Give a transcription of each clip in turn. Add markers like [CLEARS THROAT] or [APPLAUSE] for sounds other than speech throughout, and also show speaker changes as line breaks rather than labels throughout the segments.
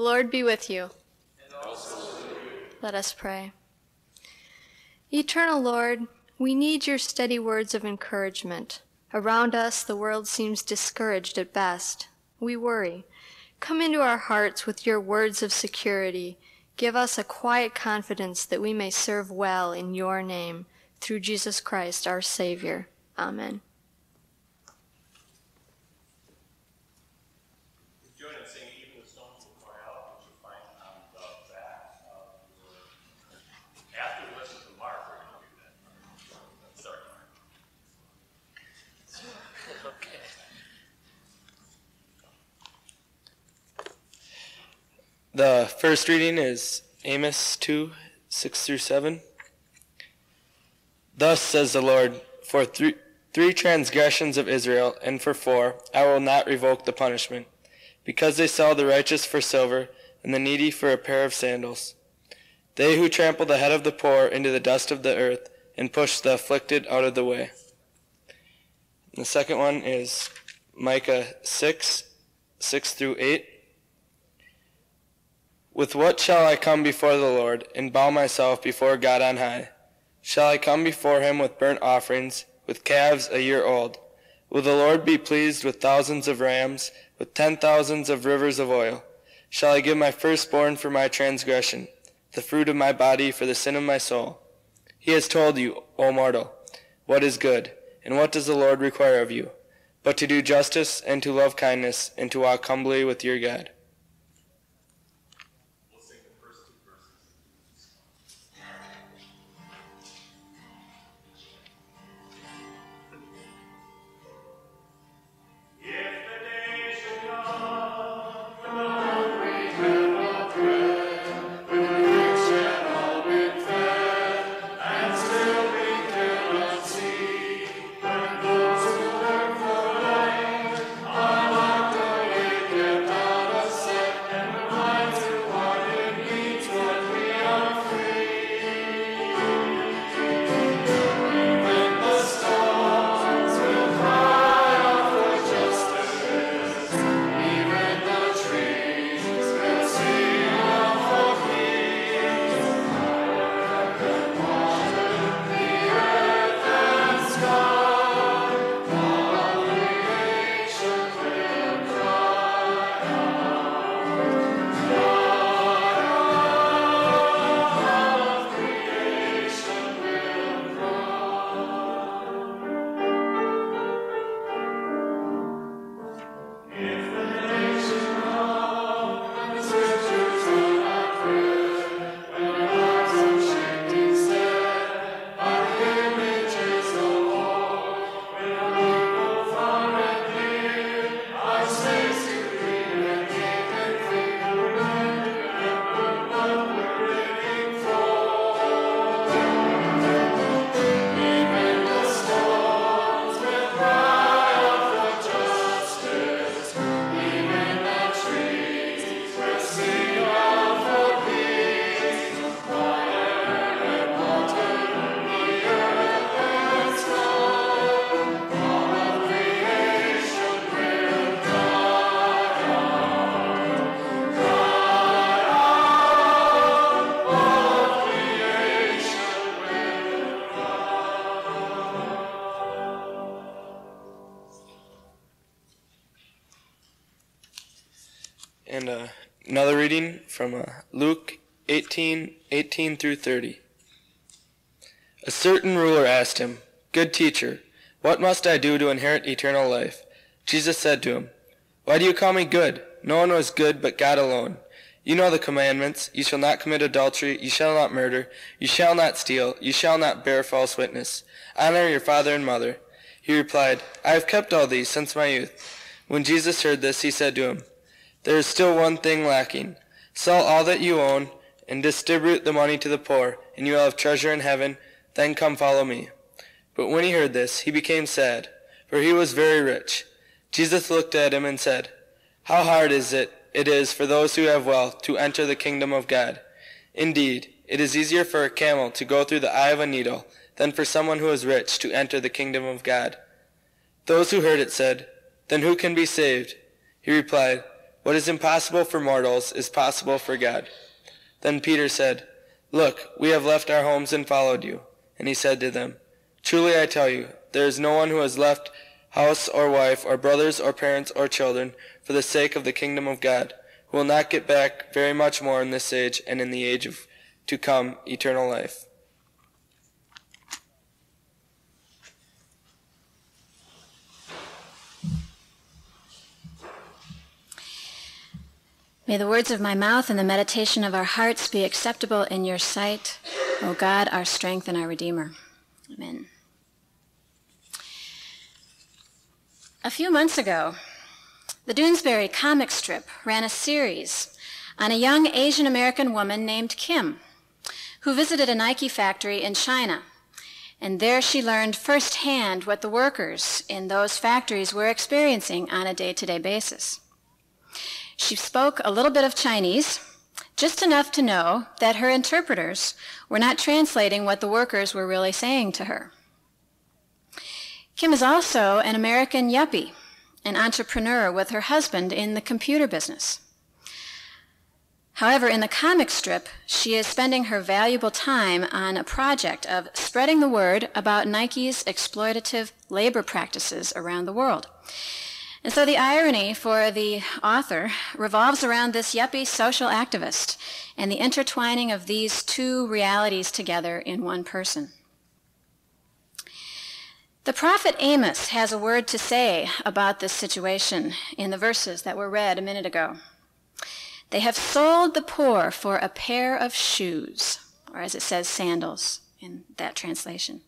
The Lord be with you. Let us pray. Eternal Lord, we need your steady words of encouragement. Around us, the world seems discouraged at best. We worry. Come into our hearts with your words of security. Give us a quiet confidence that we may serve well in your name, through Jesus Christ, our Savior. Amen.
Join in singing Even the Stones Will Cry Out, which you'll find on the back of your, after we listen to Mark, we're gonna do that. Sorry, Mark.
The first reading is Amos 2 6 through 7. Thus says the Lord, For three, three transgressions of Israel, and for four, I will not revoke the punishment, because they sell the righteous for silver, and the needy for a pair of sandals. They who trample the head of the poor into the dust of the earth, and push the afflicted out of the way. The second one is Micah 6 6 through 8. With what shall I come before the Lord, and bow myself before God on high? Shall I come before him with burnt offerings, with calves a year old? Will the Lord be pleased with thousands of rams, with ten thousands of rivers of oil? Shall I give my firstborn for my transgression, the fruit of my body for the sin of my soul? He has told you, O mortal, what is good, and what does the Lord require of you, but to do justice, and to love kindness, and to walk humbly with your God. Reading from uh, Luke 18, 18 through 30. A certain ruler asked him, Good teacher, what must I do to inherit eternal life? Jesus said to him, Why do you call me good? No one was good but God alone. You know the commandments. You shall not commit adultery. You shall not murder. You shall not steal. You shall not bear false witness. Honor your father and mother. He replied, I have kept all these since my youth. When Jesus heard this, he said to him, There is still one thing lacking. Sell all that you own and distribute the money to the poor, and you will have treasure in heaven. Then come follow me. But when he heard this, he became sad, for he was very rich. Jesus looked at him and said, How hard is it it is for those who have wealth to enter the kingdom of God. Indeed, it is easier for a camel to go through the eye of a needle than for someone who is rich to enter the kingdom of God. Those who heard it said, Then who can be saved? He replied, What is impossible for mortals is possible for God. Then Peter said, Look, we have left our homes and followed you. And he said to them, Truly I tell you, there is no one who has left house or wife or brothers or parents or children for the sake of the kingdom of God, who will not get back very much more in this age and in the age of to come eternal life.
May the words of my mouth and the meditation of our hearts be acceptable in your sight, O God, our strength and our Redeemer. Amen. A few months ago, the Doonesbury comic strip ran a series on a young Asian American woman named Kim, who visited a Nike factory in China. And there she learned firsthand what the workers in those factories were experiencing on a day to day basis. She spoke a little bit of Chinese, just enough to know that her interpreters were not translating what the workers were really saying to her. Kim is also an American yuppie, an entrepreneur with her husband in the computer business. However, in the comic strip, she is spending her valuable time on a project of spreading the word about Nike's exploitative labor practices around the world. And so the irony for the author revolves around this yuppie social activist and the intertwining of these two realities together in one person. The prophet Amos has a word to say about this situation in the verses that were read a minute ago. They have sold the poor for a pair of shoes, or as it says, sandals in that translation.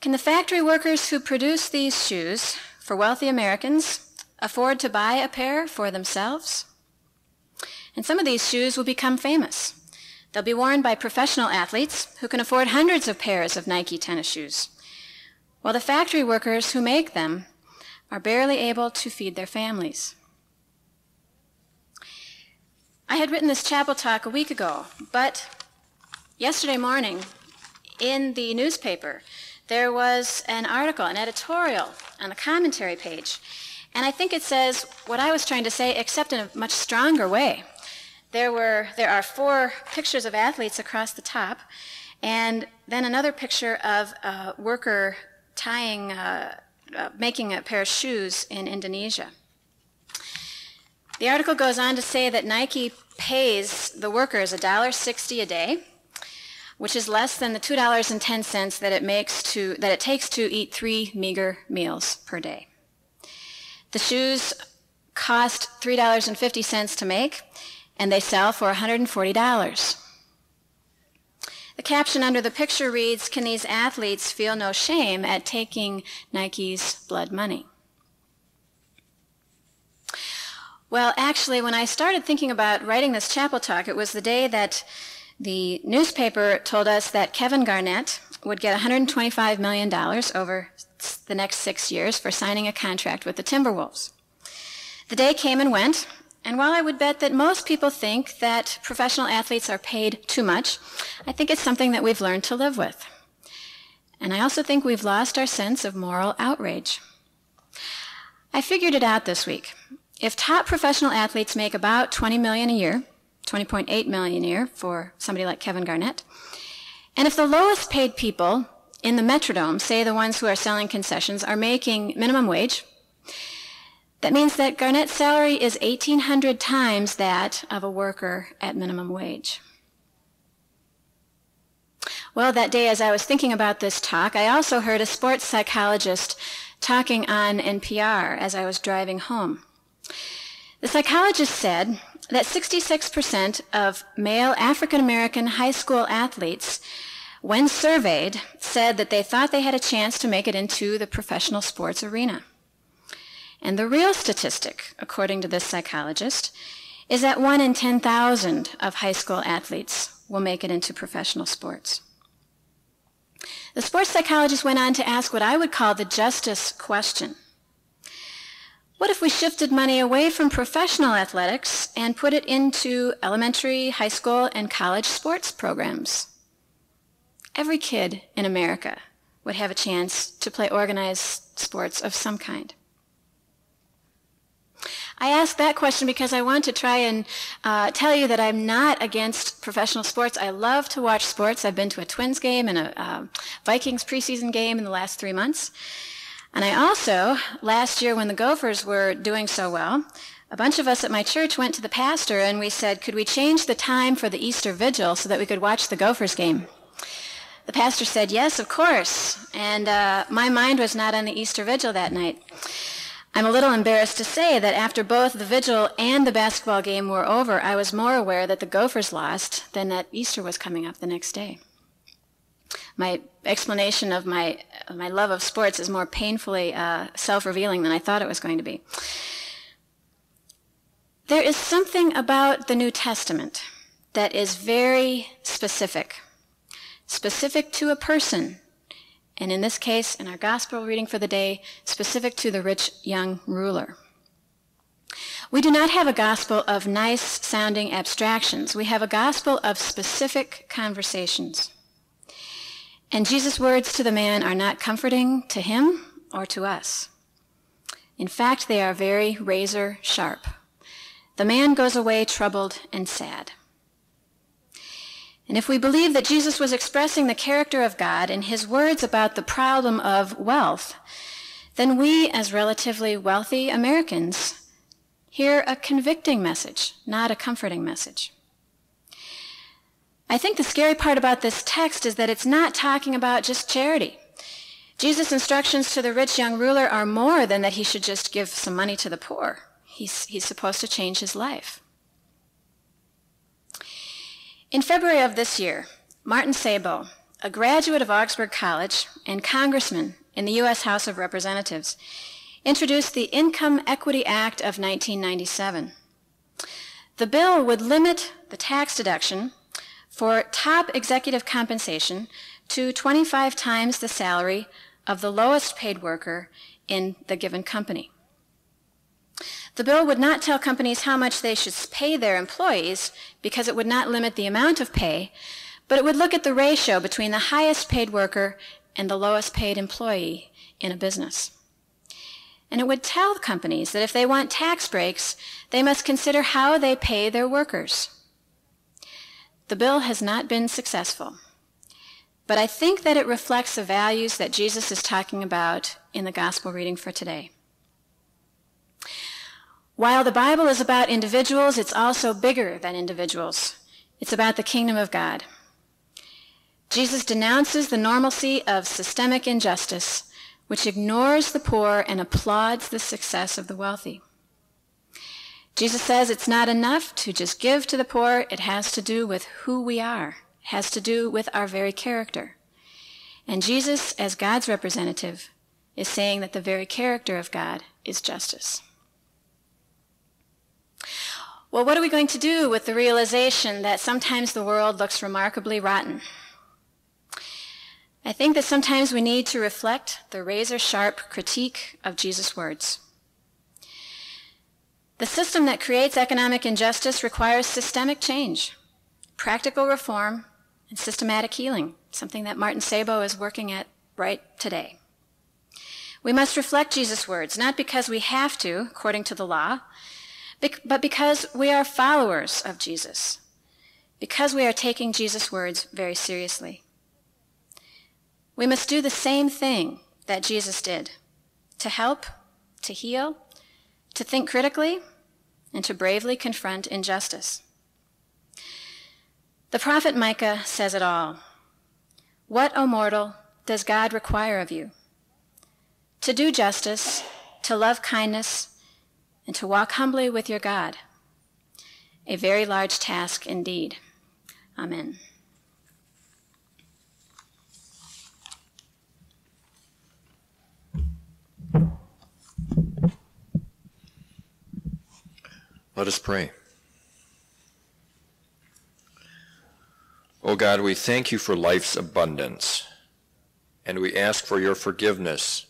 Can the factory workers who produce these shoes for wealthy Americans afford to buy a pair for themselves? And some of these shoes will become famous. They'll be worn by professional athletes who can afford hundreds of pairs of Nike tennis shoes, while the factory workers who make them are barely able to feed their families. I had written this chapel talk a week ago, but yesterday morning in the newspaper, there was an article, an editorial on the commentary page. And I think it says what I was trying to say, except in a much stronger way. There, were, there are four pictures of athletes across the top, and then another picture of a worker tying, uh, uh, making a pair of shoes in Indonesia. The article goes on to say that Nike pays the workers $1.60 a day which is less than the $2.10 that it makes to that it takes to eat 3 meager meals per day. The shoes cost $3.50 to make and they sell for $140. The caption under the picture reads, Can these athletes feel no shame at taking Nike's blood money? Well, actually, when I started thinking about writing this chapel talk, it was the day that the newspaper told us that Kevin Garnett would get $125 million over the next six years for signing a contract with the Timberwolves. The day came and went, and while I would bet that most people think that professional athletes are paid too much, I think it's something that we've learned to live with. And I also think we've lost our sense of moral outrage. I figured it out this week. If top professional athletes make about 20 million a year, 20.8 million a year for somebody like Kevin Garnett. And if the lowest paid people in the Metrodome, say the ones who are selling concessions, are making minimum wage, that means that Garnett's salary is 1,800 times that of a worker at minimum wage. Well, that day as I was thinking about this talk, I also heard a sports psychologist talking on NPR as I was driving home. The psychologist said that 66% of male African American high school athletes, when surveyed, said that they thought they had a chance to make it into the professional sports arena. And the real statistic, according to this psychologist, is that 1 in 10,000 of high school athletes will make it into professional sports. The sports psychologist went on to ask what I would call the justice question. What if we shifted money away from professional athletics and put it into elementary, high school, and college sports programs? Every kid in America would have a chance to play organized sports of some kind. I ask that question because I want to try and uh, tell you that I'm not against professional sports. I love to watch sports. I've been to a Twins game and a uh, Vikings preseason game in the last three months. And I also, last year when the Gophers were doing so well, a bunch of us at my church went to the pastor and we said, could we change the time for the Easter vigil so that we could watch the Gophers game? The pastor said, yes, of course. And uh, my mind was not on the Easter vigil that night. I'm a little embarrassed to say that after both the vigil and the basketball game were over, I was more aware that the Gophers lost than that Easter was coming up the next day. My explanation of my, of my love of sports is more painfully uh, self-revealing than I thought it was going to be. There is something about the New Testament that is very specific, specific to a person, and in this case, in our gospel reading for the day, specific to the rich young ruler. We do not have a gospel of nice sounding abstractions. We have a gospel of specific conversations. And Jesus' words to the man are not comforting to him or to us. In fact, they are very razor sharp. The man goes away troubled and sad. And if we believe that Jesus was expressing the character of God in his words about the problem of wealth, then we, as relatively wealthy Americans, hear a convicting message, not a comforting message. I think the scary part about this text is that it's not talking about just charity. Jesus' instructions to the rich young ruler are more than that he should just give some money to the poor. He's, he's supposed to change his life. In February of this year, Martin Sabo, a graduate of Augsburg College and congressman in the U.S. House of Representatives, introduced the Income Equity Act of 1997. The bill would limit the tax deduction for top executive compensation to 25 times the salary of the lowest paid worker in the given company. The bill would not tell companies how much they should pay their employees because it would not limit the amount of pay, but it would look at the ratio between the highest paid worker and the lowest paid employee in a business. And it would tell companies that if they want tax breaks, they must consider how they pay their workers. The bill has not been successful, but I think that it reflects the values that Jesus is talking about in the gospel reading for today. While the Bible is about individuals, it's also bigger than individuals. It's about the kingdom of God. Jesus denounces the normalcy of systemic injustice, which ignores the poor and applauds the success of the wealthy. Jesus says it's not enough to just give to the poor. It has to do with who we are. It has to do with our very character. And Jesus, as God's representative, is saying that the very character of God is justice. Well, what are we going to do with the realization that sometimes the world looks remarkably rotten? I think that sometimes we need to reflect the razor sharp critique of Jesus' words. The system that creates economic injustice requires systemic change, practical reform, and systematic healing, something that Martin Sabo is working at right today. We must reflect Jesus' words, not because we have to, according to the law, but because we are followers of Jesus, because we are taking Jesus' words very seriously. We must do the same thing that Jesus did to help, to heal, to think critically, and to bravely confront injustice. The prophet Micah says it all. What, O mortal, does God require of you? To do justice, to love kindness, and to walk humbly with your God. A very large task indeed. Amen.
Let us pray. O oh God, we thank you for life's abundance, and we ask for your forgiveness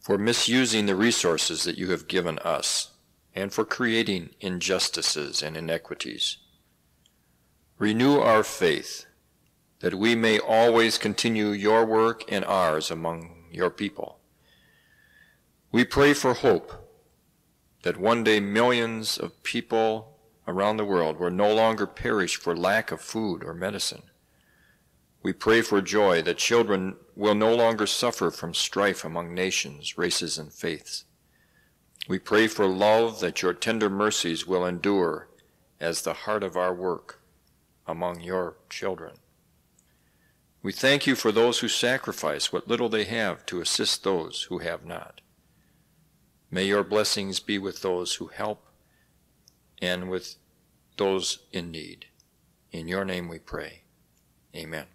for misusing the resources that you have given us, and for creating injustices and inequities. Renew our faith that we may always continue your work and ours among your people. We pray for hope that one day millions of people around the world will no longer perish for lack of food or medicine. We pray for joy that children will no longer suffer from strife among nations, races, and faiths. We pray for love that your tender mercies will endure as the heart of our work among your children. We thank you for those who sacrifice what little they have to assist those who have not. May your blessings be with those who help and with those in need. In your name we pray. Amen.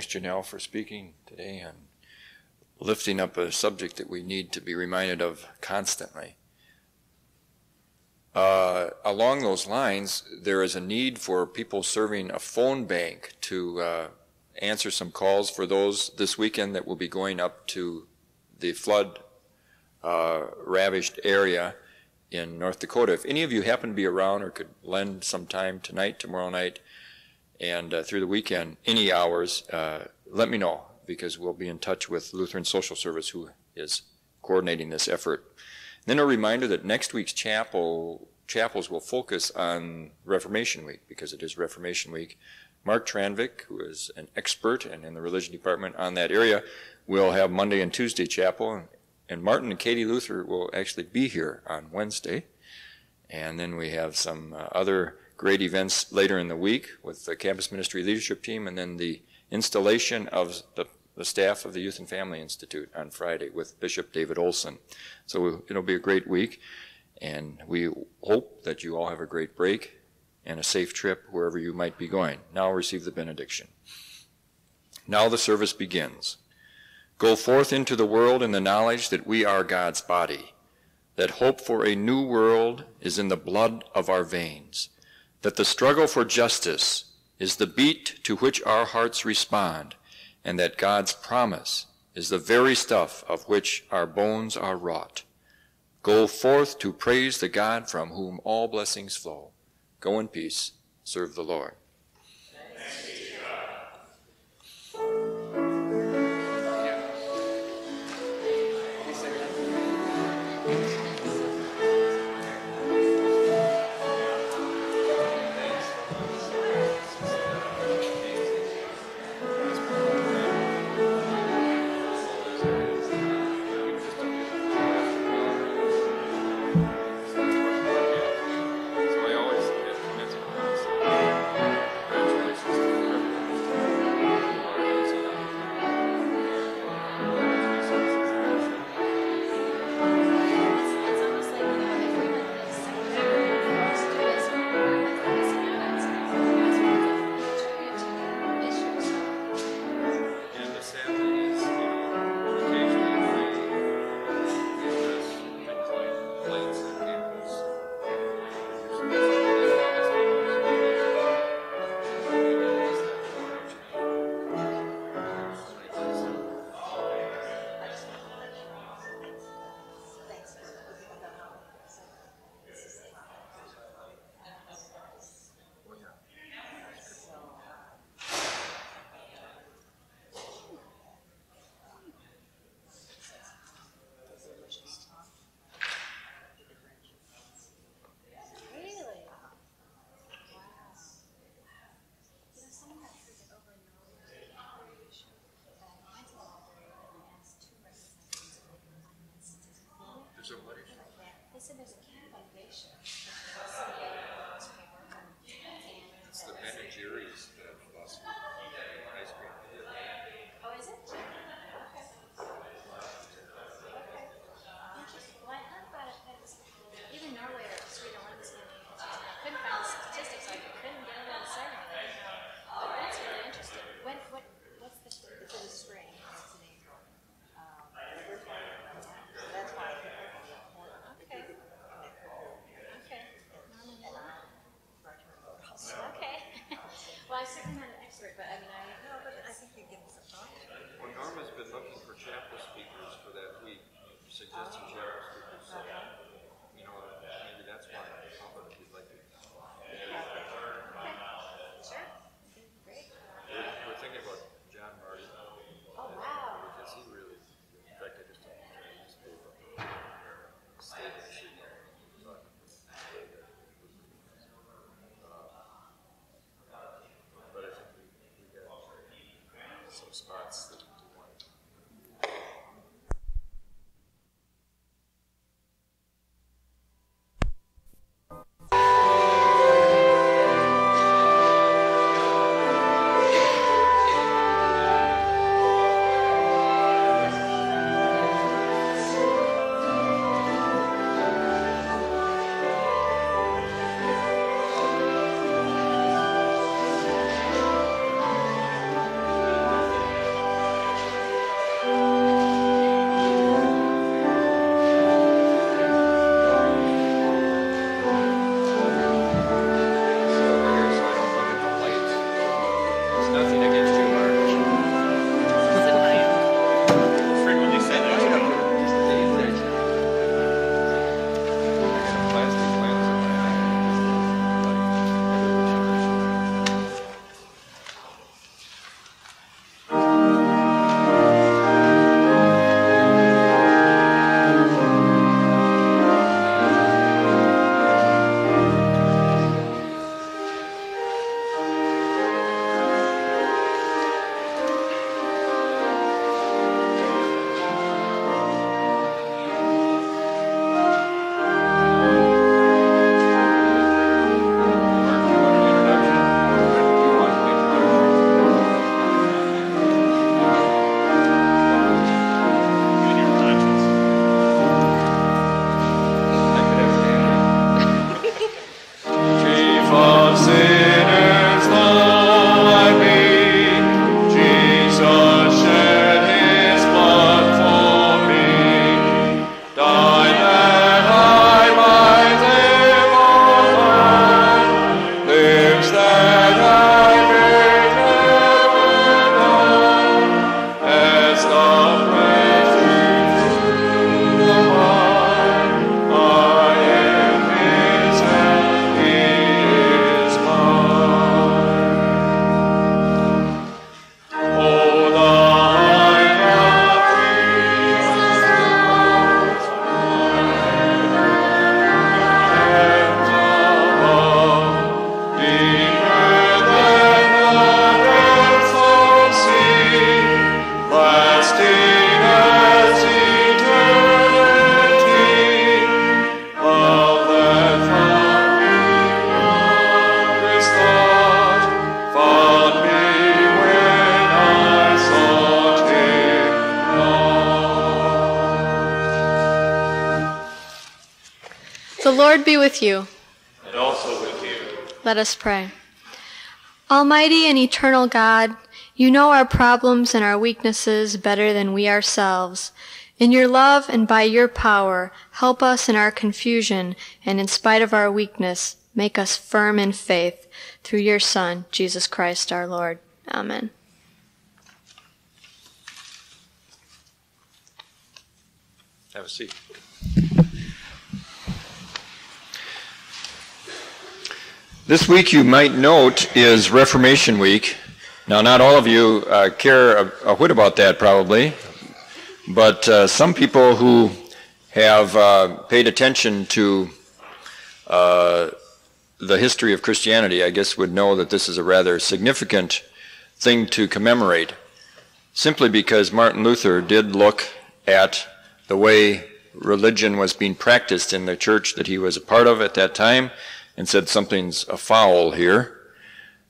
Thanks, Janelle, for speaking today and lifting up a subject that we need to be reminded of constantly. Uh, along those lines, there is a need for people serving a phone bank to uh, answer some calls for those this weekend that will be going up to the flood uh, ravished area in North Dakota. If any of you happen to be around or could lend some time tonight, tomorrow night, and uh, through the weekend, any hours, uh, let me know because we'll be in touch with Lutheran Social Service who is coordinating this effort. Then a reminder that next week's chapel chapels will focus on Reformation Week because it is Reformation Week.
Mark Tranvik, who is an expert and in the religion department on that area, will have Monday and Tuesday chapel, and Martin and Katie Luther will actually be here on Wednesday. And then we have some uh, other great events later in the week with the campus ministry leadership team, and then the installation of the, the staff of the Youth and Family Institute on Friday with Bishop David Olson. So it'll be a great week, and we hope that you all have a great break and a safe trip wherever you might be going. Now receive the benediction. Now the service begins. Go forth into the world in the knowledge that we are God's body, that hope for a new world is in the blood of our veins, that the struggle for justice is the beat to which our hearts respond, and that God's promise is the very stuff of which our bones are wrought. Go forth to praise the God from whom all blessings flow. Go in peace. Serve the Lord.
spots. Us pray. Almighty and eternal God, you know our problems and our weaknesses better than we ourselves. In your love and by your power, help us in our confusion and in spite of our weakness, make us firm in faith through your Son, Jesus Christ our Lord. Amen.
Have a seat. This week, you might note, is Reformation Week. Now, not all of you uh, care a, a, whit about that, probably, but uh, some people who have uh, paid attention to uh, the history of Christianity, I guess, would know that this is a rather significant thing to commemorate, simply because Martin Luther did look at the way religion was being practiced in the church that he was a part of at that time and said something's afoul here.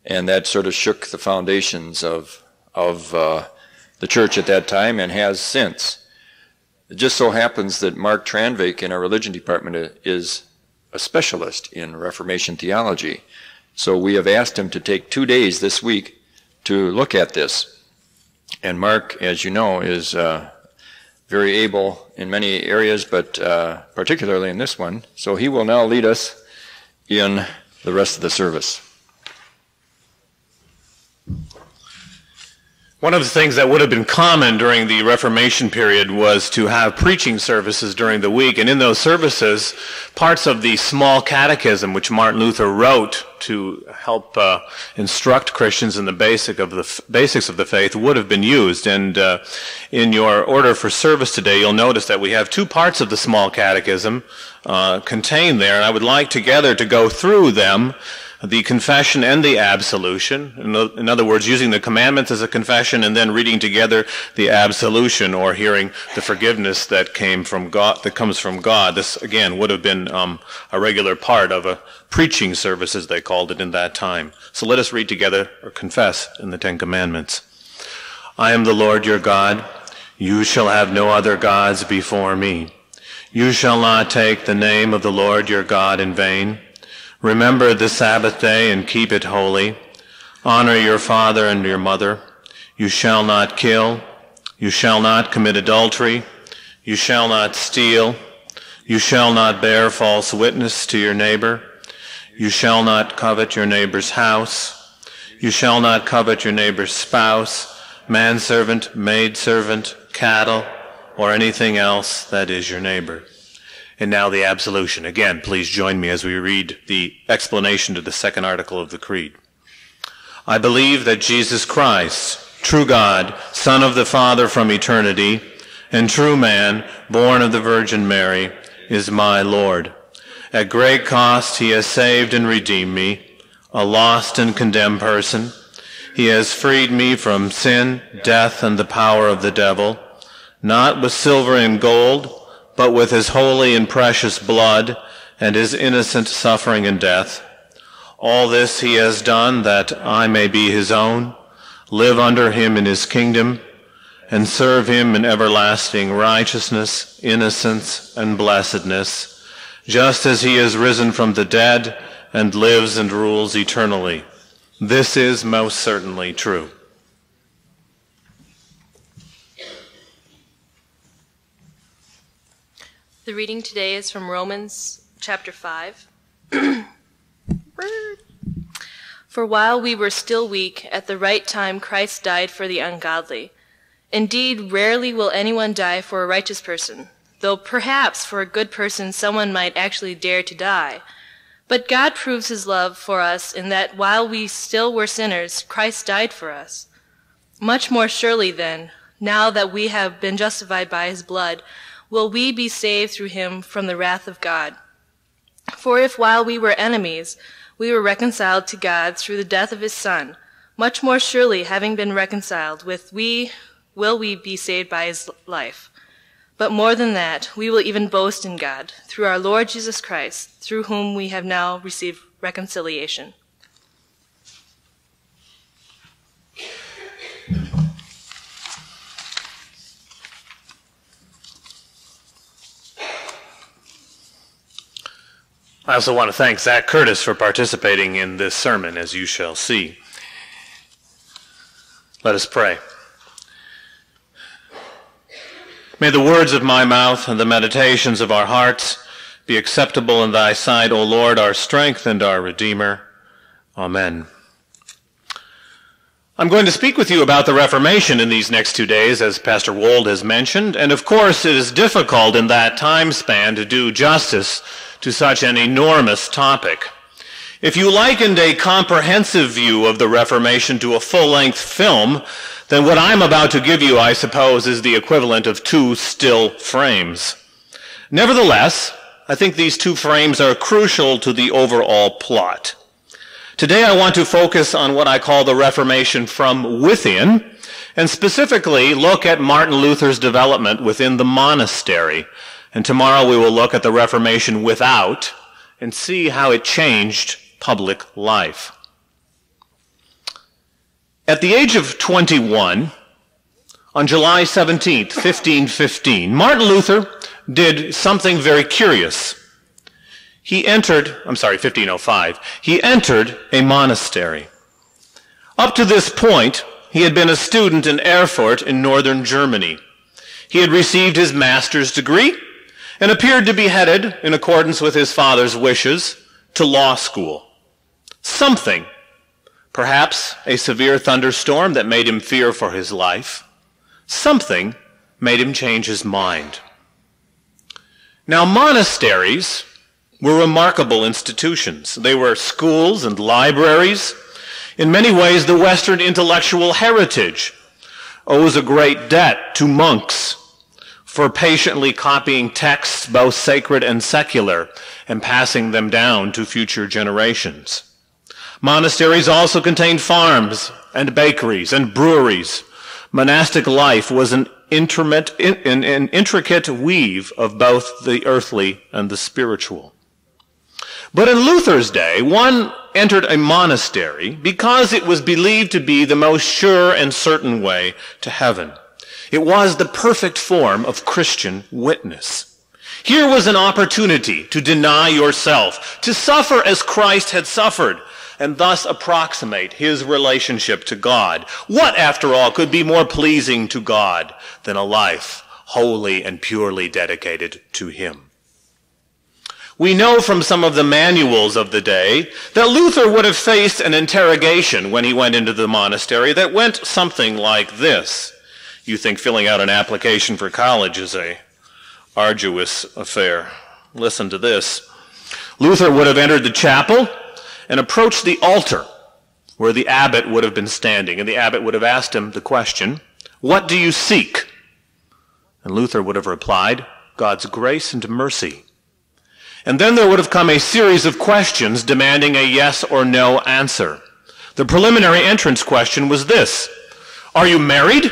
And that sort of shook the foundations of, of uh, the church at that time and has since. It just so happens that Mark Tranvik in our religion department is a specialist in Reformation theology. So we have asked him to take two days this week to look at this. And Mark, as you know, is uh, very able in many areas, but uh, particularly in this one. So he will now lead us in the rest of the service.
One of the things that would have been common during the Reformation period was to have preaching services during the week. And in those services, parts of the small catechism, which Martin Luther wrote to help uh, instruct Christians in the basic of the basics of the faith, would have been used. And uh, in your order for service today, you'll notice that we have two parts of the small catechism uh, contained there. And I would like together to go through them the confession and the absolution. In other words, using the commandments as a confession and then reading together the absolution or hearing the forgiveness that came from God, that comes from God. This again would have been um, a regular part of a preaching service, as they called it in that time. So let us read together or confess in the Ten Commandments. I am the Lord your God. You shall have no other gods before me. You shall not take the name of the Lord your God in vain. Remember the Sabbath day and keep it holy. Honor your father and your mother. You shall not kill. You shall not commit adultery. You shall not steal. You shall not bear false witness to your neighbor. You shall not covet your neighbor's house. You shall not covet your neighbor's spouse, manservant, maidservant, cattle, or anything else that is your neighbor. And now the absolution. Again, please join me as we read the explanation to the second article of the Creed. I believe that Jesus Christ, true God, Son of the Father from eternity, and true man, born of the Virgin Mary, is my Lord. At great cost he has saved and redeemed me, a lost and condemned person. He has freed me from sin, death, and the power of the devil, not with silver and gold, but with his holy and precious blood and his innocent suffering and death. All this he has done that I may be his own, live under him in his kingdom, and serve him in everlasting righteousness, innocence, and blessedness, just as he is risen from the dead and lives and rules eternally. This is most certainly true.
The reading today is from Romans chapter 5. [CLEARS THROAT] for while we were still weak, at the right time Christ died for the ungodly. Indeed, rarely will anyone die for a righteous person, though perhaps for a good person someone might actually dare to die. But God proves his love for us in that while we still were sinners, Christ died for us. Much more surely then, now that we have been justified by his blood, will we be saved through him from the wrath of God. For if while we were enemies, we were reconciled to God through the death of his Son, much more surely, having been reconciled with we, will we be saved by his life. But more than that, we will even boast in God, through our Lord Jesus Christ, through whom we have now received reconciliation.
I also want to thank Zach Curtis for participating in this sermon, as you shall see. Let us pray. May the words of my mouth and the meditations of our hearts be acceptable in thy sight, O Lord, our strength and our Redeemer. Amen. I'm going to speak with you about the Reformation in these next two days, as Pastor Wold has mentioned, and of course it is difficult in that time span to do justice to such an enormous topic. If you likened a comprehensive view of the Reformation to a full-length film, then what I'm about to give you, I suppose, is the equivalent of two still frames. Nevertheless, I think these two frames are crucial to the overall plot. Today I want to focus on what I call the Reformation from within, and specifically look at Martin Luther's development within the monastery. And tomorrow we will look at the Reformation without and see how it changed public life. At the age of 21, on July 17, 1515, Martin Luther did something very curious he entered, I'm sorry, 1505, he entered a monastery. Up to this point, he had been a student in Erfurt in northern Germany. He had received his master's degree and appeared to be headed, in accordance with his father's wishes, to law school. Something, perhaps a severe thunderstorm that made him fear for his life, something made him change his mind. Now, monasteries were remarkable institutions. They were schools and libraries. In many ways, the Western intellectual heritage owes a great debt to monks for patiently copying texts, both sacred and secular, and passing them down to future generations. Monasteries also contained farms and bakeries and breweries. Monastic life was an, an, intricate weave of both the earthly and the spiritual. But in Luther's day, one entered a monastery because it was believed to be the most sure and certain way to heaven. It was the perfect form of Christian witness. Here was an opportunity to deny yourself, to suffer as Christ had suffered, and thus approximate his relationship to God. What, after all, could be more pleasing to God than a life wholly and purely dedicated to him? We know from some of the manuals of the day that Luther would have faced an interrogation when he went into the monastery that went something like this. You think filling out an application for college is a arduous affair. Listen to this. Luther would have entered the chapel and approached the altar where the abbot would have been standing. And the abbot would have asked him the question, What do you seek? And Luther would have replied, God's grace and mercy. And then there would have come a series of questions demanding a yes or no answer. The preliminary entrance question was this. Are you married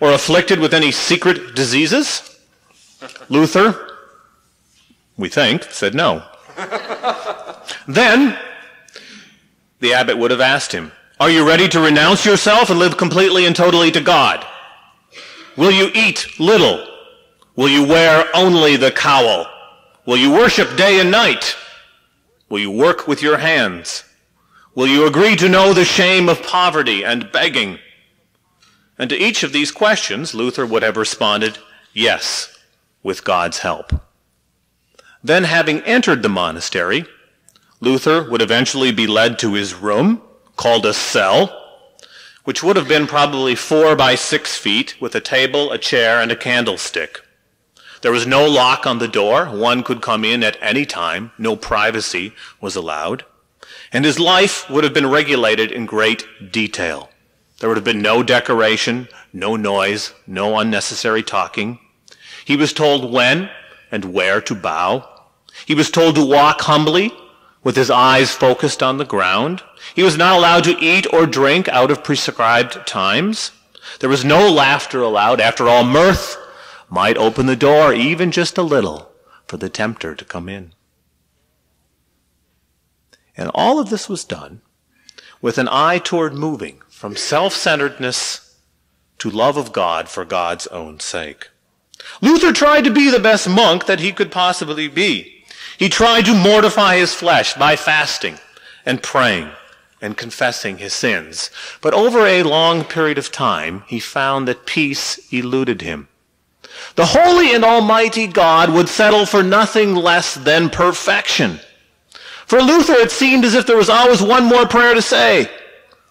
or afflicted with any secret diseases? Luther, we think, said no. [LAUGHS] then the abbot would have asked him, Are you ready to renounce yourself and live completely and totally to God? Will you eat little? Will you wear only the cowl? Will you worship day and night? Will you work with your hands? Will you agree to know the shame of poverty and begging? And to each of these questions, Luther would have responded, yes, with God's help. Then, having entered the monastery, Luther would eventually be led to his room, called a cell, which would have been probably four by six feet, with a table, a chair, and a candlestick. There was no lock on the door. One could come in at any time. No privacy was allowed. And his life would have been regulated in great detail. There would have been no decoration, no noise, no unnecessary talking. He was told when and where to bow. He was told to walk humbly with his eyes focused on the ground. He was not allowed to eat or drink out of prescribed times. There was no laughter allowed. After all, mirth might open the door even just a little for the tempter to come in. And all of this was done with an eye toward moving from self-centeredness to love of God for God's own sake. Luther tried to be the best monk that he could possibly be. He tried to mortify his flesh by fasting and praying and confessing his sins. But over a long period of time, he found that peace eluded him. The holy and almighty God would settle for nothing less than perfection. For Luther, it seemed as if there was always one more prayer to say,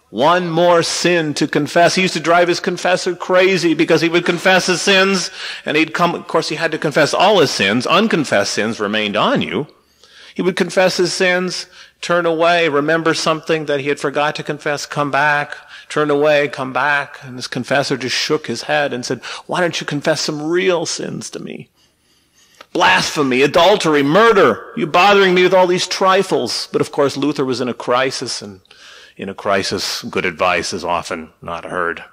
one more sin to confess. He used to drive his confessor crazy because he would confess his sins and he'd come, of course, he had to confess all his sins. Unconfessed sins remained on you. He would confess his sins, turn away, remember something that he had forgot to confess, come back, turn away, come back. And his confessor just shook his head and said, why don't you confess some real sins to me? Blasphemy, adultery, murder. You bothering me with all these trifles. But of course, Luther was in a crisis and in a crisis, good advice is often not heard.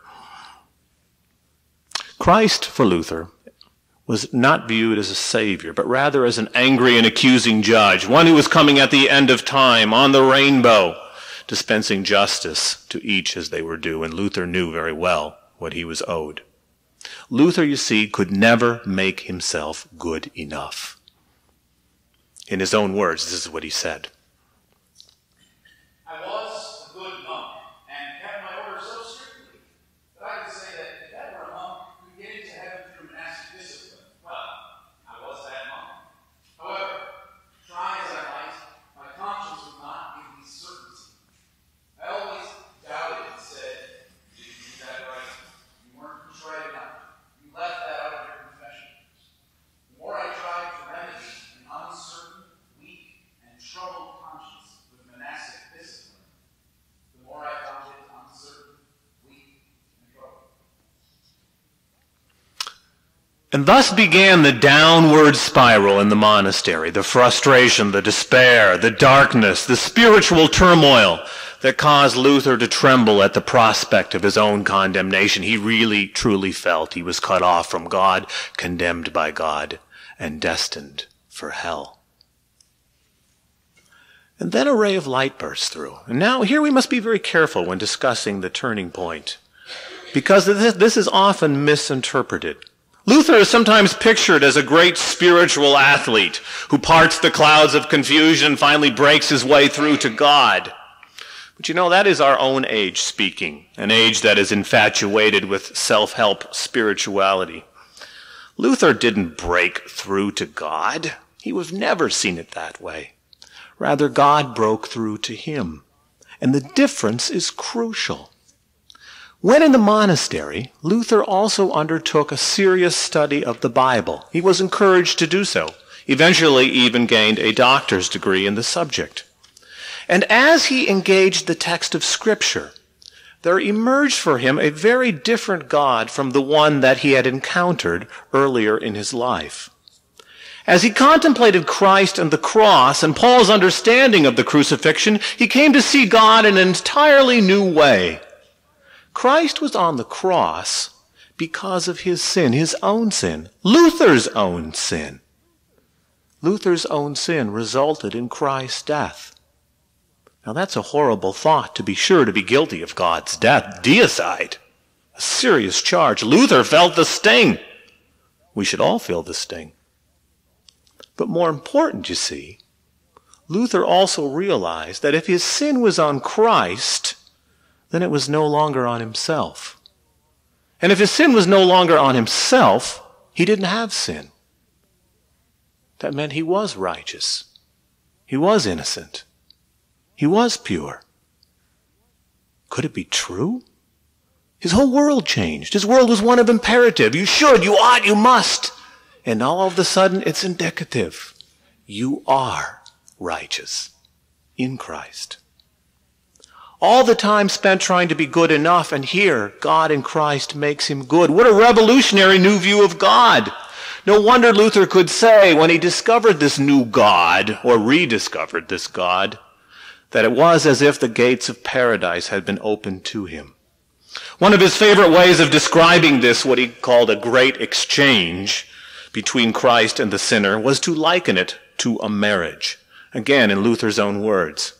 Christ, for Luther, was not viewed as a savior, but rather as an angry and accusing judge, one who was coming at the end of time on the rainbow, dispensing justice to each as they were due. And Luther knew very well what he was owed. Luther, you see, could never make himself good enough. In his own words, this is what he said. And thus began the downward spiral in the monastery, the frustration, the despair, the darkness, the spiritual turmoil that caused Luther to tremble at the prospect of his own condemnation. He really, truly felt he was cut off from God, condemned by God, and destined for hell. And then a ray of light burst through. And now here we must be very careful when discussing the turning point, because this is often misinterpreted. Luther is sometimes pictured as a great spiritual athlete who parts the clouds of confusion and finally breaks his way through to God. But you know, that is our own age speaking, an age that is infatuated with self-help spirituality. Luther didn't break through to God. He was never seen it that way. Rather, God broke through to him. And the difference is crucial. When in the monastery, Luther also undertook a serious study of the Bible. He was encouraged to do so, eventually even gained a doctor's degree in the subject. And as he engaged the text of Scripture, there emerged for him a very different God from the one that he had encountered earlier in his life. As he contemplated Christ and the cross and Paul's understanding of the crucifixion, he came to see God in an entirely new way. Christ was on the cross because of his sin, his own sin, Luther's own sin. Luther's own sin resulted in Christ's death. Now that's a horrible thought, to be sure, to be guilty of God's death, deicide. A serious charge. Luther felt the sting. We should all feel the sting. But more important, you see, Luther also realized that if his sin was on Christ, then it was no longer on himself. And if his sin was no longer on himself, he didn't have sin. That meant he was righteous. He was innocent. He was pure. Could it be true? His whole world changed. His world was one of imperative. You should, you ought, you must. And all of a sudden, it's indicative. You are righteous in Christ. All the time spent trying to be good enough, and here, God in Christ makes him good. What a revolutionary new view of God. No wonder Luther could say, when he discovered this new God, or rediscovered this God, that it was as if the gates of paradise had been opened to him. One of his favorite ways of describing this, what he called a great exchange between Christ and the sinner, was to liken it to a marriage. Again, in Luther's own words.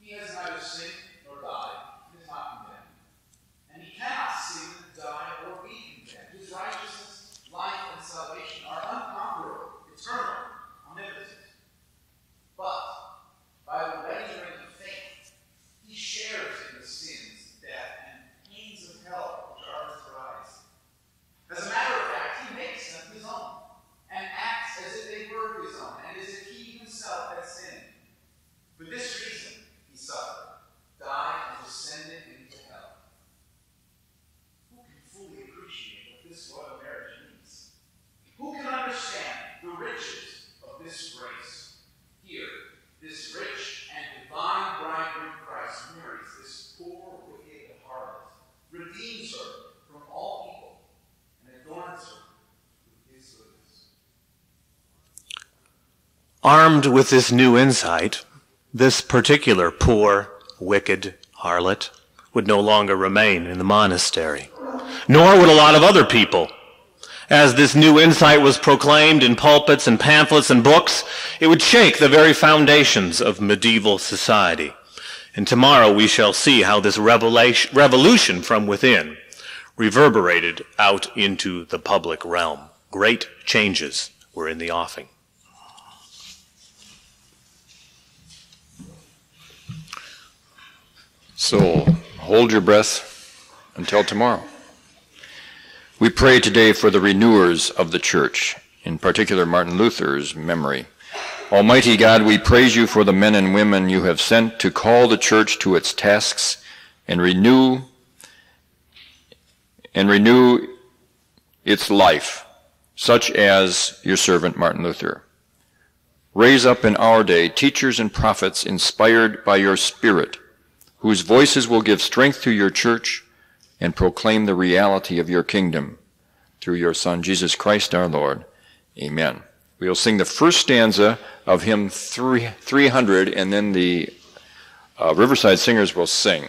He has neither sinned nor died. He is not condemned. And he cannot For this reason, he suffered, died, and descended into hell. Who can fully appreciate what this royal marriage means? Who can understand the riches of this grace? Here, this rich and divine bridegroom Christ marries this poor, wicked harlot, redeems her from all evil, and adorns her with his goodness.
Armed with this new insight, this particular poor, wicked harlot would no longer remain in the monastery, nor would a lot of other people. As this new insight was proclaimed in pulpits and pamphlets and books, it would shake the very foundations of medieval society. And tomorrow we shall see how this revelation, revolution from within reverberated out into the public realm. Great changes were in the offing.
So hold your breath until tomorrow. We pray today for the renewers of the church, in particular Martin Luther's memory. Almighty God, we praise you for the men and women you have sent to call the church to its tasks and renew and renew its life, such as your servant Martin Luther. Raise up in our day teachers and prophets inspired by your Spirit, whose voices will give strength to your church and proclaim the reality of your kingdom through your Son, Jesus Christ our Lord. Amen. We will sing the first stanza of hymn 300, and then the uh, Riverside Singers will sing.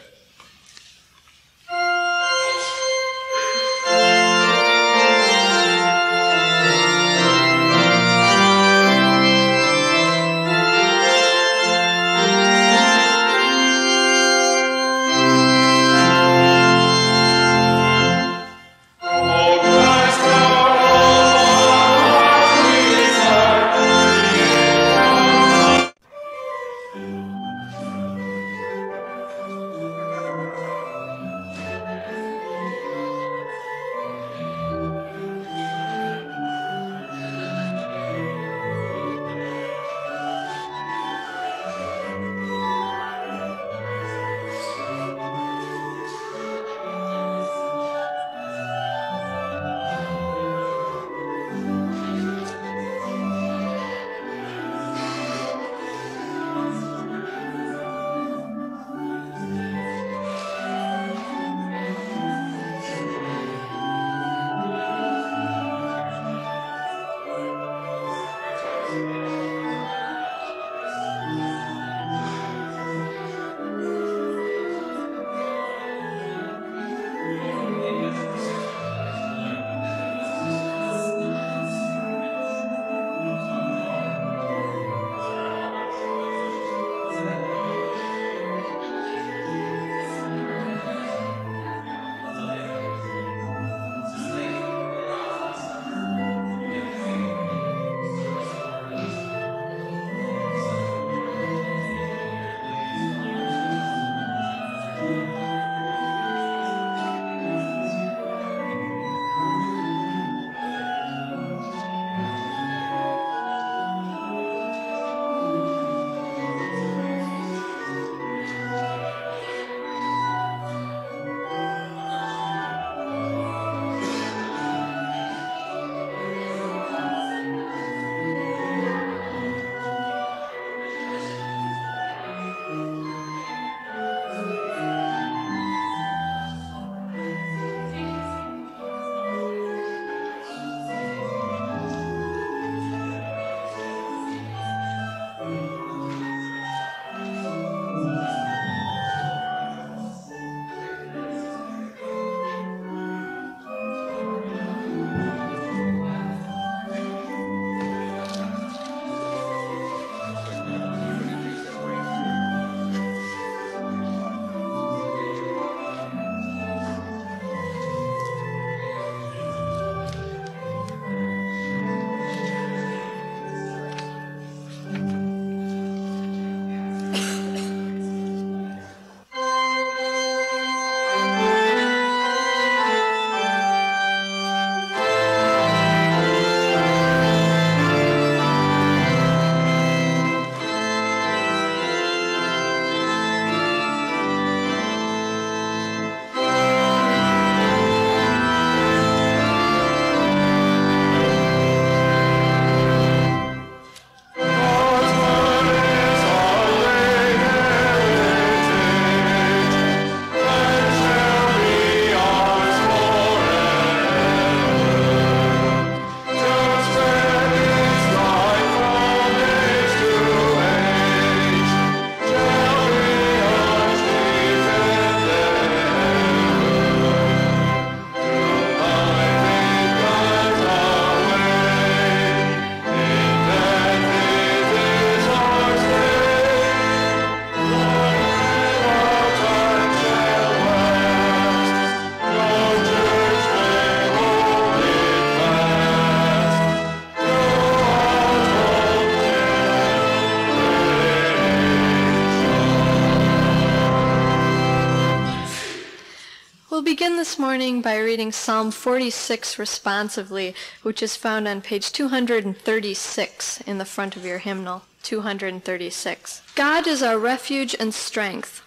Morning by reading Psalm 46 responsively, which is found on page 236 in the front of your hymnal. 236. God is our refuge and strength.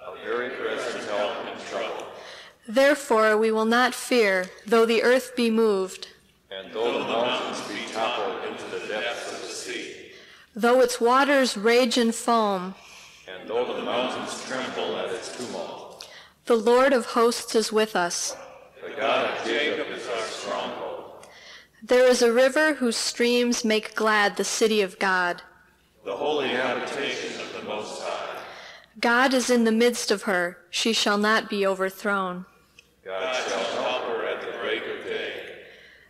A very present help in trouble.
Therefore we will not fear, though the earth be moved,
And though the mountains be toppled into the depths of the sea,
though its waters rage and foam.
and though the mountains tremble at its tumult,
The Lord of hosts is with us.
the God of Jacob is our stronghold.
There is a river whose streams make glad the city of God.
The holy habitation of the Most High.
God is in the midst of her. She shall not be overthrown.
God shall help her at the break of day.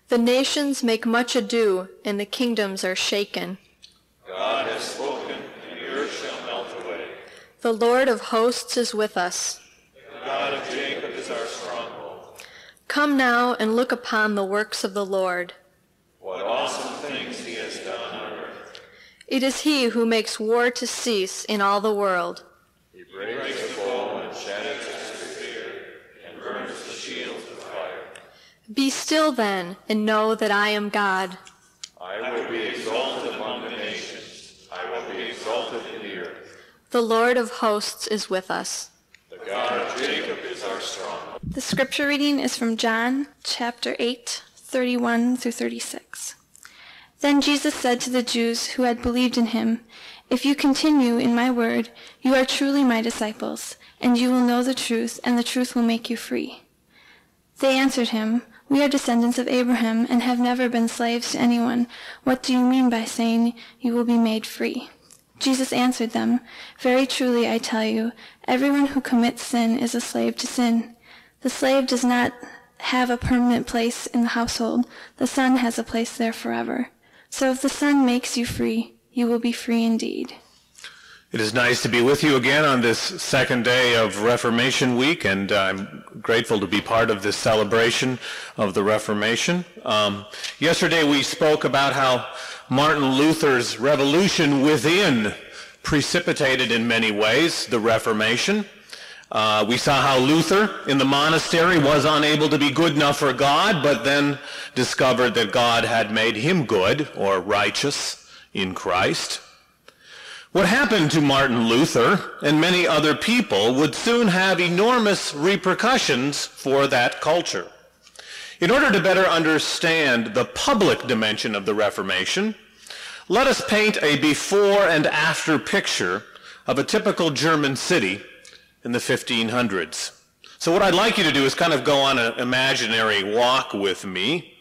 The nations make much ado, and the kingdoms are shaken.
God has spoken, and the earth shall melt away.
The Lord of hosts is with us.
God of Jacob is our stronghold.
Come now and look upon the works of the Lord.
What awesome things he has done on earth.
It is he who makes war to cease in all the world.
He breaks the bow and shatters the spear, and burns the shields with fire.
Be still then, and know that I am God.
I will be exalted among the nations. I will be exalted in the earth.
The Lord of hosts is with us.
The God of Jacob is our stronghold.
The scripture reading is from John chapter 8, 31 through 36. Then Jesus said to the Jews who had believed in him, If you continue in my word, you are truly my disciples, and you will know the truth, and the truth will make you free. They answered him, We are descendants of Abraham and have never been slaves to anyone. What do you mean by saying you will be made free? Jesus answered them, Very truly I tell you, everyone who commits sin is a slave to sin. The slave does not have a permanent place in the household. The son has a place there forever. So if the son makes you free, you will be free indeed.
It is nice to be with you again on this second day of Reformation Week, and I'm grateful to be part of this celebration of the Reformation. Um, yesterday we spoke about how Martin Luther's revolution within precipitated in many ways the Reformation. Uh, we saw how Luther in the monastery was unable to be good enough for God, but then discovered that God had made him good or righteous in Christ. What happened to Martin Luther and many other people would soon have enormous repercussions for that culture. In order to better understand the public dimension of the Reformation, let us paint a before and after picture of a typical German city in the 1500s. So what I'd like you to do is kind of go on an imaginary walk with me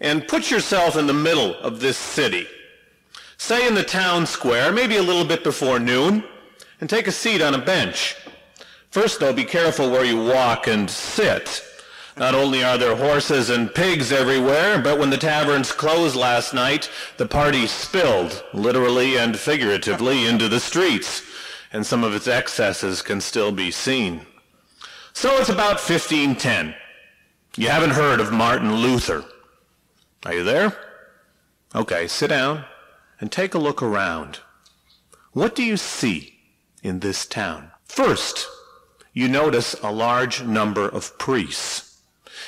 and put yourself in the middle of this city. Say in the town square, maybe a little bit before noon, and take a seat on a bench. First, though, be careful where you walk and sit. Not only are there horses and pigs everywhere, but when the taverns closed last night, the party spilled, literally and figuratively, into the streets, and some of its excesses can still be seen. So it's about 1510. You haven't heard of Martin Luther. Are you there? Okay, sit down and take a look around. What do you see in this town? First, you notice a large number of priests.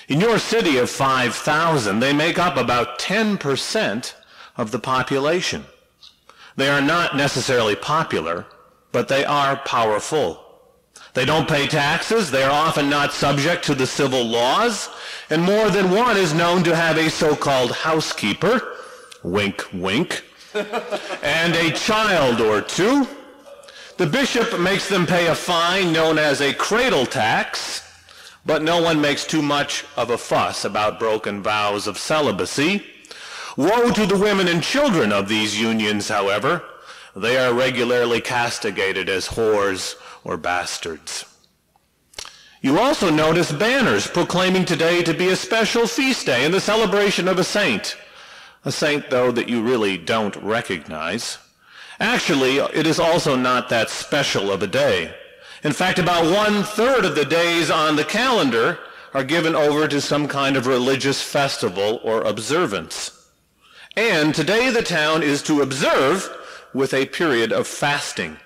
In your city of 5,000, they make up about 10% of the population. They are not necessarily popular, but they are powerful. They don't pay taxes, they are often not subject to the civil laws, and more than one is known to have a so-called housekeeper, wink wink, and a child or two. The bishop makes them pay a fine known as a cradle tax, but no one makes too much of a fuss about broken vows of celibacy. Woe to the women and children of these unions, however. They are regularly castigated as whores or bastards. You also notice banners proclaiming today to be a special feast day and the celebration of a saint. A saint, though, that you really don't recognize. Actually, it is also not that special of a day. In fact, about one-third of the days on the calendar are given over to some kind of religious festival or observance. And today the town is to observe with a period of fasting.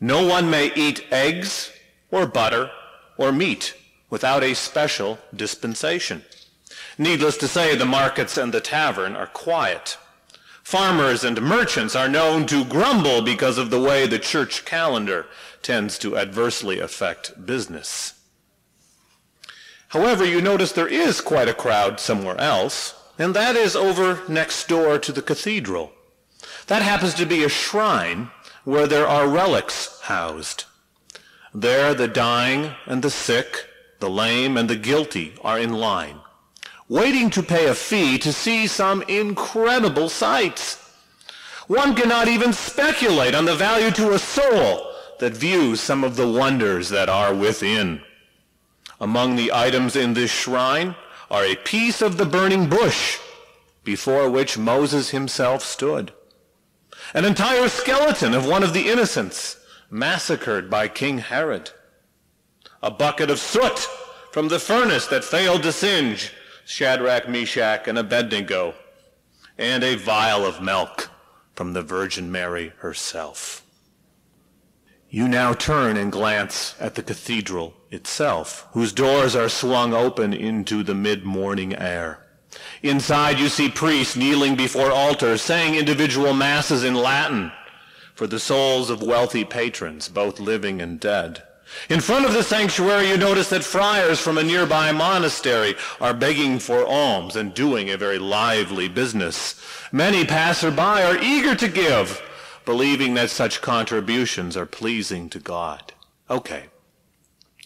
No one may eat eggs or butter or meat without a special dispensation. Needless to say, the markets and the tavern are quiet. Farmers and merchants are known to grumble because of the way the church calendar tends to adversely affect business. However, you notice there is quite a crowd somewhere else, and that is over next door to the cathedral. That happens to be a shrine where there are relics housed. There the dying and the sick, the lame and the guilty are in line, waiting to pay a fee to see some incredible sights. One cannot even speculate on the value to a soul that views some of the wonders that are within. Among the items in this shrine are a piece of the burning bush before which Moses himself stood, an entire skeleton of one of the innocents massacred by King Herod, a bucket of soot from the furnace that failed to singe Shadrach, Meshach, and Abednego, and a vial of milk from the Virgin Mary herself. You now turn and glance at the cathedral itself, whose doors are swung open into the mid-morning air. Inside you see priests kneeling before altars, saying individual masses in Latin for the souls of wealthy patrons, both living and dead. In front of the sanctuary you notice that friars from a nearby monastery are begging for alms and doing a very lively business. Many passerby are eager to give, believing that such contributions are pleasing to God. Okay.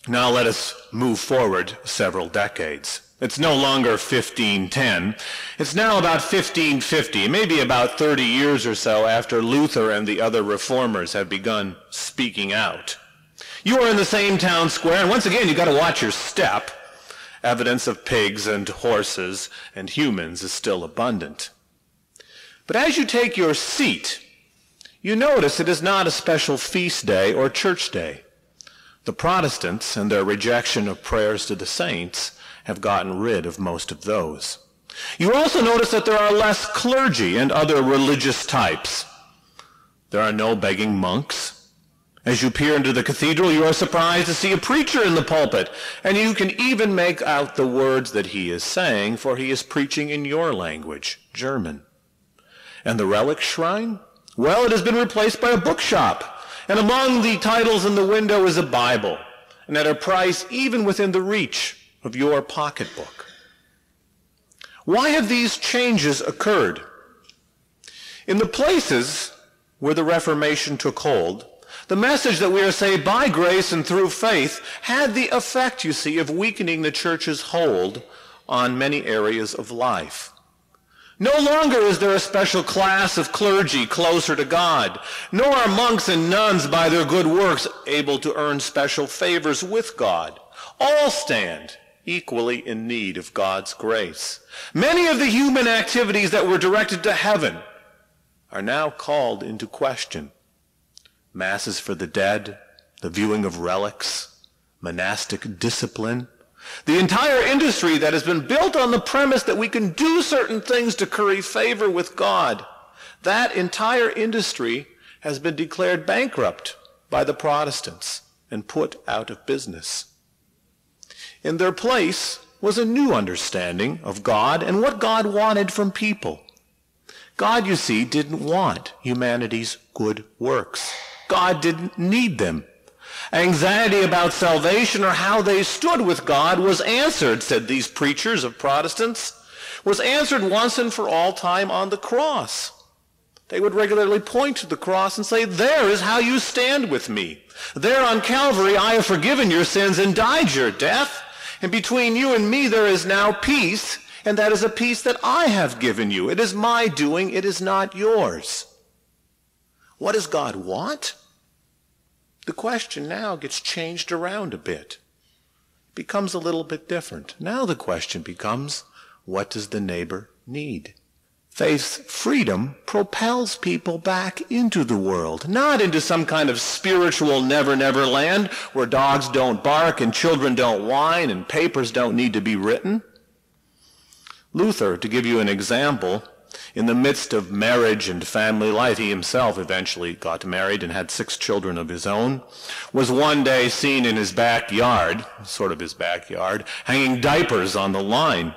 Now let us move forward several decades. It's no longer 1510. It's now about 1550, maybe about 30 years or so after Luther and the other reformers have begun speaking out. You are in the same town square, and once again, you've got to watch your step. Evidence of pigs and horses and humans is still abundant. But as you take your seat, you notice it is not a special feast day or church day. The Protestants and their rejection of prayers to the saints have gotten rid of most of those. You also notice that there are less clergy and other religious types. There are no begging monks. As you peer into the cathedral, you are surprised to see a preacher in the pulpit, and you can even make out the words that he is saying, for he is preaching in your language, German. And the relic shrine? Well, it has been replaced by a bookshop. And among the titles in the window is a Bible, and at a price even within the reach of your pocketbook. Why have these changes occurred? In the places where the Reformation took hold, the message that we are saved by grace and through faith had the effect, you see, of weakening the church's hold on many areas of life. No longer is there a special class of clergy closer to God, nor are monks and nuns by their good works able to earn special favors with God. All stand equally in need of God's grace. Many of the human activities that were directed to heaven are now called into question. Masses for the dead, the viewing of relics, monastic discipline, the entire industry that has been built on the premise that we can do certain things to curry favor with God, that entire industry has been declared bankrupt by the Protestants and put out of business. In their place was a new understanding of God and what God wanted from people. God, you see, didn't want humanity's good works. God didn't need them. Anxiety about salvation or how they stood with God was answered, said these preachers of Protestants, was answered once and for all time on the cross. They would regularly point to the cross and say, there is how you stand with me. There on Calvary I have forgiven your sins and died your death. And between you and me there is now peace, and that is a peace that I have given you. It is my doing, it is not yours. What does God want? The question now gets changed around a bit. It becomes a little bit different. Now the question becomes, what does the neighbor need? Faith's freedom propels people back into the world, not into some kind of spiritual never-never land where dogs don't bark and children don't whine and papers don't need to be written. Luther, to give you an example, In the midst of marriage and family life, he himself eventually got married and had six children of his own, was one day seen in his backyard, sort of his backyard, hanging diapers on the line.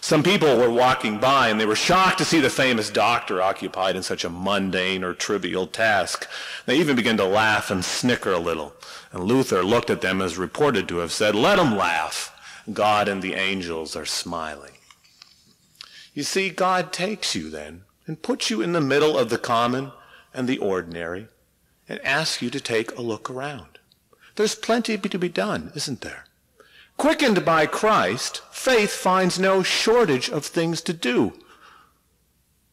Some people were walking by and they were shocked to see the famous doctor occupied in such a mundane or trivial task. They even began to laugh and snicker a little. And Luther looked at them as reported to have said, let them laugh. God and the angels are smiling. You see, God takes you then and puts you in the middle of the common and the ordinary and asks you to take a look around. There's plenty to be done, isn't there? Quickened by Christ, faith finds no shortage of things to do.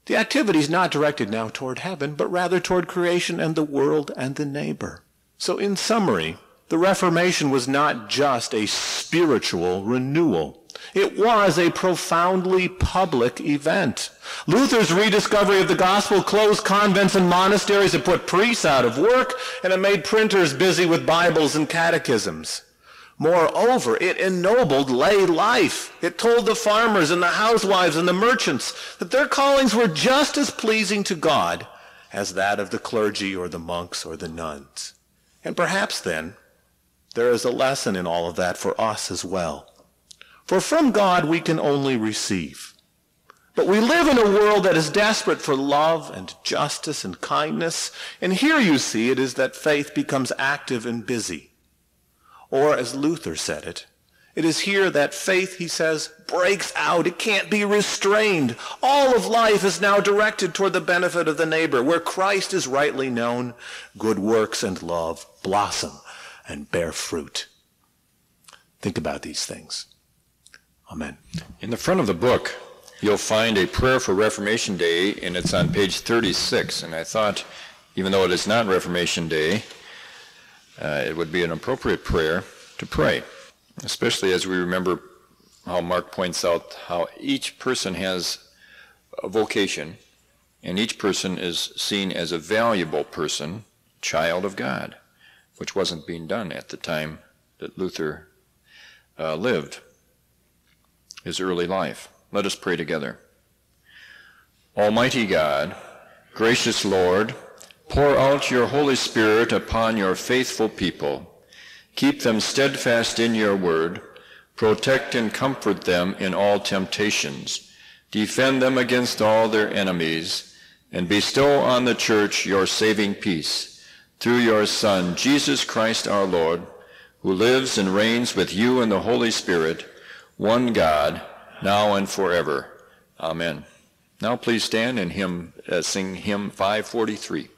The activity is not directed now toward heaven, but rather toward creation and the world and the neighbor. So in summary, the Reformation was not just a spiritual renewal. It was a profoundly public event. Luther's rediscovery of the gospel closed convents and monasteries, it put priests out of work, and it made printers busy with Bibles and catechisms. Moreover, it ennobled lay life. It told the farmers and the housewives and the merchants that their callings were just as pleasing to God as that of the clergy or the monks or the nuns. And perhaps then, there is a lesson in all of that for us as well. For from God we can only receive. But we live in a world that is desperate for love and justice and kindness. And here you see it is that faith becomes active and busy. Or as Luther said it, it is here that faith, he says, breaks out. It can't be restrained. All of life is now directed toward the benefit of the neighbor. Where Christ is rightly known, good works and love blossom and bear fruit. Think about these things. Amen.
In the front of the book, you'll find a prayer for Reformation Day, and it's on page 36. And I thought, even though it is not Reformation Day, uh, it would be an appropriate prayer to pray, especially as we remember how Mark points out how each person has a vocation, and each person is seen as a valuable person, child of God, which wasn't being done at the time that Luther uh, lived his early life. Let us pray together. Almighty God, gracious Lord, pour out your Holy Spirit upon your faithful people. Keep them steadfast in your word. Protect and comfort them in all temptations. Defend them against all their enemies, and bestow on the church your saving peace. Through your Son, Jesus Christ our Lord, who lives and reigns with you in the Holy Spirit, one God, now and forever. Amen. Now please stand and hymn, uh, sing hymn 543.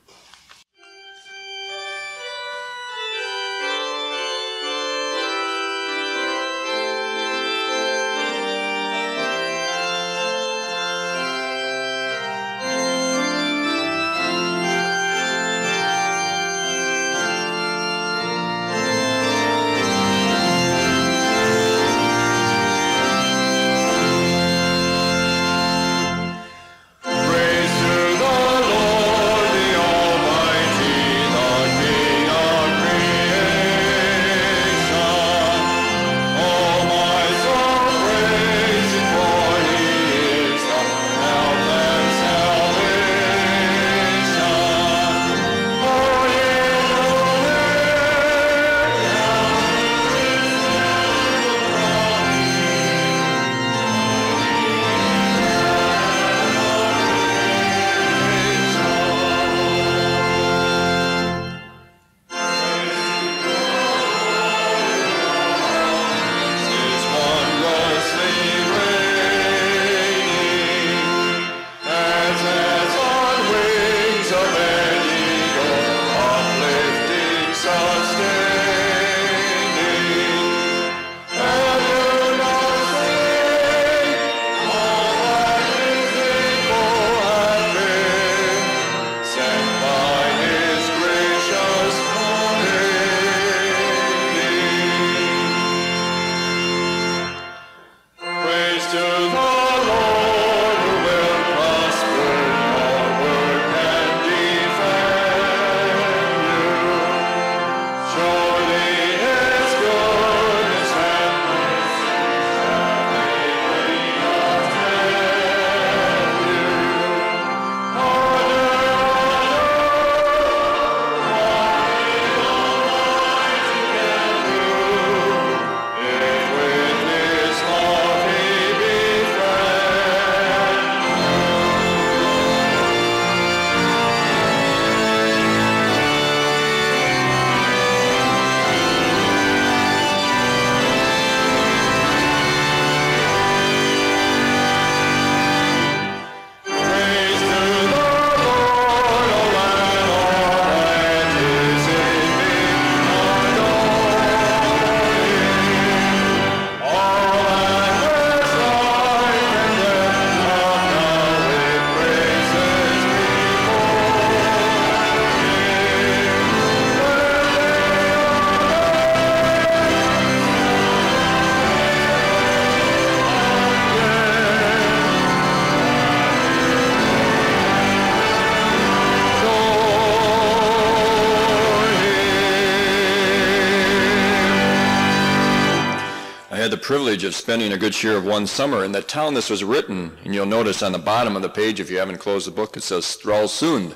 Privilege of spending a good share of one summer in the town this was written, and you'll notice on the bottom of the page, if you haven't closed the book, it says Stralsund,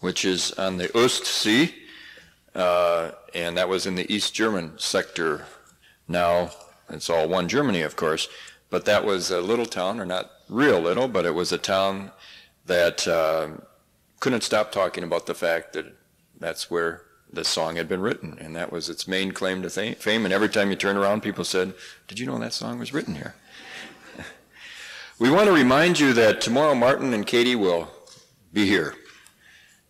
which is on the Ostsee, uh, and that was in the East German sector. Now, it's all one Germany, of course, but that was a little town, or not real little, but it was a town that uh, couldn't stop talking about the fact that that's where the song had been written, and that was its main claim to fame. And every time you turn around, people said, Did you know that song was written here? [LAUGHS] we want to remind you that tomorrow Martin and Katie will be here,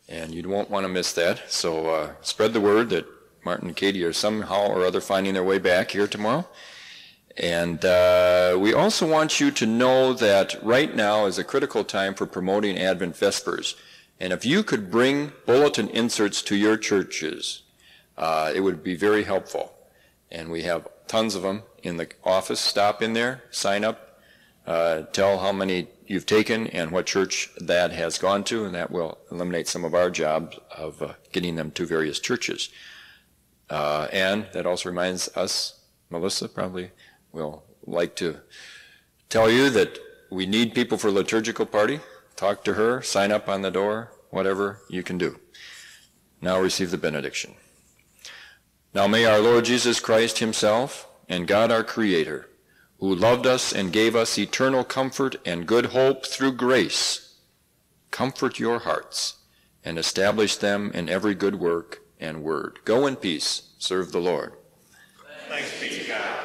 and you won't want to miss that. So uh, spread the word that Martin and Katie are somehow or other finding their way back here tomorrow. And uh, we also want you to know that right now is a critical time for promoting Advent Vespers. And if you could bring bulletin inserts to your churches, uh, it would be very helpful. And we have tons of them in the office. Stop in there, sign up, uh, tell how many you've taken and what church that has gone to, and that will eliminate some of our job of uh, getting them to various churches. Uh, and that also reminds us, Melissa probably will like to tell you that we need people for liturgical party. Talk to her, sign up on the door, whatever you can do. Now receive the benediction. Now may our Lord Jesus Christ himself and God our Creator, who loved us and gave us eternal comfort and good hope through grace, comfort your hearts and establish them in every good work and word. Go in peace. Serve the Lord.
Thanks be to God.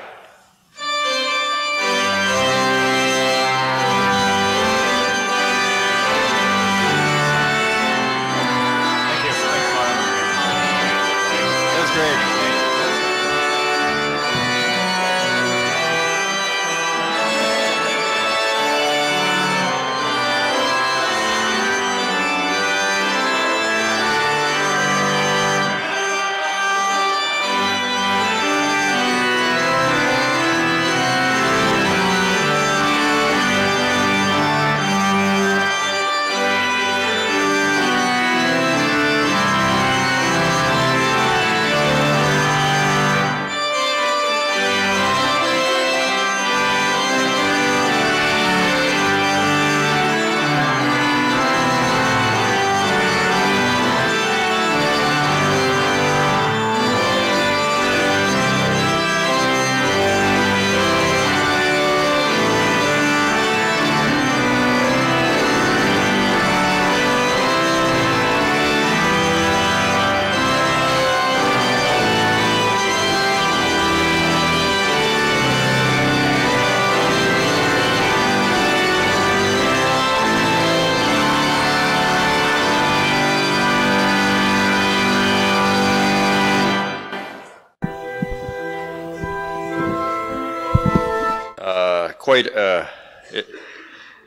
Quite uh, it,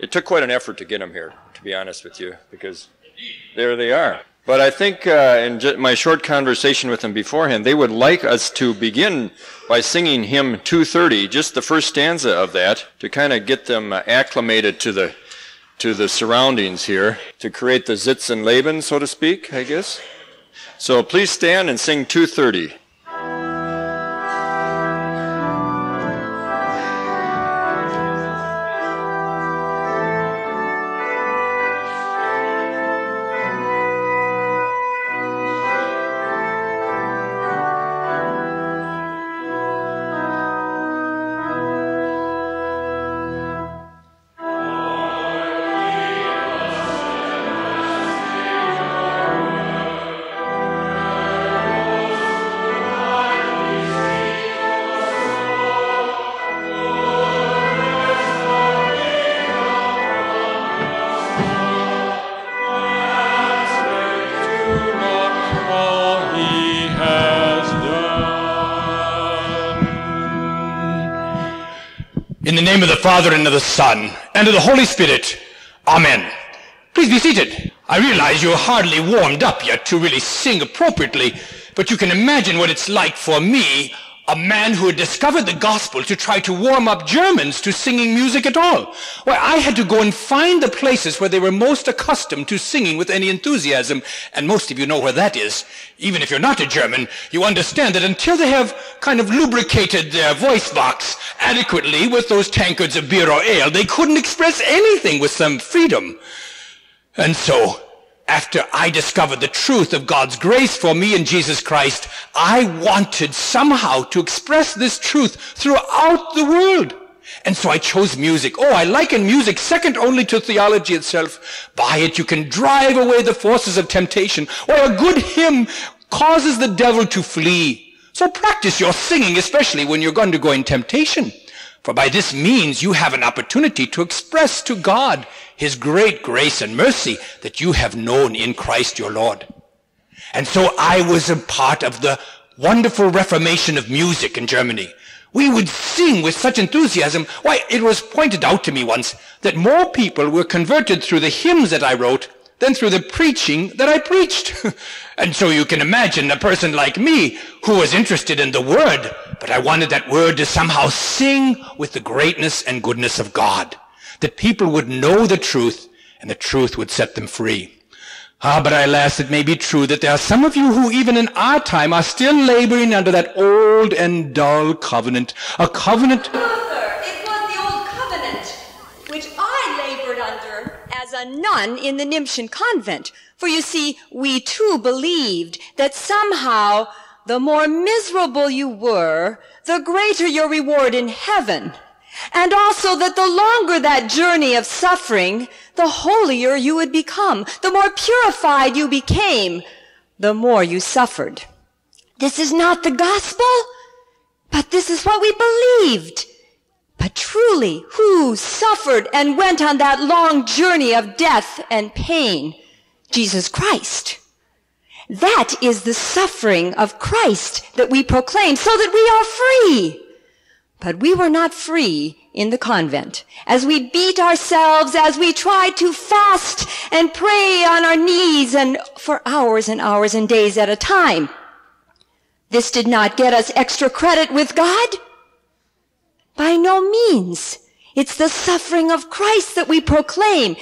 it took quite an effort to get them here, to be honest with you, because there they are. But I think uh, in my short conversation with them beforehand, they would like us to begin by singing hymn 230, just the first stanza of that, to kind of get them acclimated to the to the surroundings here, to create the zitz and so to speak, I guess. So please stand and sing 230.
Name of the Father and of the Son and of the Holy Spirit. Amen. Please be seated. I realize you're hardly warmed up yet to really sing appropriately, but you can imagine what it's like for me a man who had discovered the gospel to try to warm up Germans to singing music at all. Why, I had to go and find the places where they were most accustomed to singing with any enthusiasm, and most of you know where that is. Even if you're not a German, you understand that until they have kind of lubricated their voice box adequately with those tankards of beer or ale, they couldn't express anything with some freedom. And so, after I discovered the truth of God's grace for me in Jesus Christ, I wanted somehow to express this truth throughout the world. And so I chose music. Oh, I liken music second only to theology itself. By it you can drive away the forces of temptation. Or a good hymn causes the devil to flee. So practice your singing, especially when you're going to go in temptation. For by this means you have an opportunity to express to God his great grace and mercy that you have known in Christ your Lord. And so I was a part of the wonderful reformation of music in Germany. We would sing with such enthusiasm. Why, it was pointed out to me once that more people were converted through the hymns that I wrote than through the preaching that I preached. [LAUGHS] and so you can imagine a person like me who was interested in the word, but I wanted that word to somehow sing with the greatness and goodness of God that people would know the truth and the truth would set them free. Ah, but alas, it may be true that there are some of you who even in our time are still laboring under that old and dull covenant, a covenant.
Luther, it was the old covenant which I labored under as a nun in the Nimbschen convent. For you see, we too believed that somehow the more miserable you were, the greater your reward in heaven. And also that the longer that journey of suffering, the holier you would become. The more purified you became, the more you suffered. This is not the gospel, but this is what we believed. But truly, who suffered and went on that long journey of death and pain? Jesus Christ. That is the suffering of Christ that we proclaim so that we are free. But we were not free in the convent. As we beat ourselves, as we tried to fast and pray on our knees and for hours and hours and days at a time. This did not get us extra credit with God. By no means. It's the suffering of Christ that we proclaim.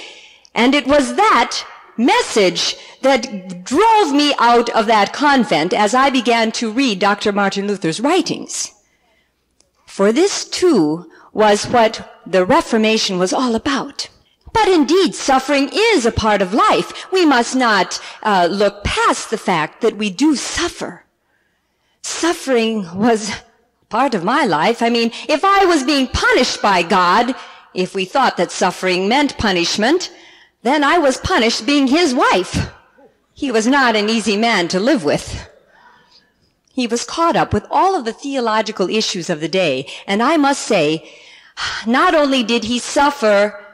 And it was that message that drove me out of that convent as I began to read Dr. Martin Luther's writings. For this too was what the Reformation was all about. But indeed, suffering is a part of life. We must not uh, look past the fact that we do suffer. Suffering was part of my life. I mean, if I was being punished by God, if we thought that suffering meant punishment, then I was punished being his wife. He was not an easy man to live with. He was caught up with all of the theological issues of the day. And I must say, not only did he suffer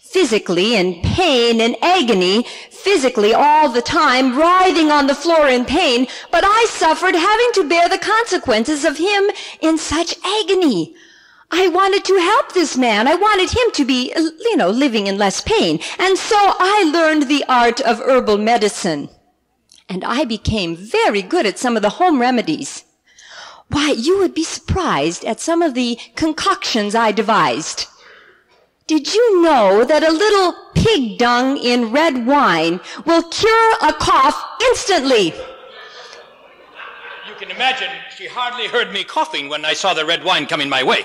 physically in pain and agony, physically all the time, writhing on the floor in pain, but I suffered having to bear the consequences of him in such agony. I wanted to help this man. I wanted him to be, you know, living in less pain. And so I learned the art of herbal medicine and I became very good at some of the home remedies. Why, you would be surprised at some of the concoctions I devised. Did you know that a little pig dung in red wine will cure a cough instantly?
You can imagine she hardly heard me coughing when I saw the red wine coming my way.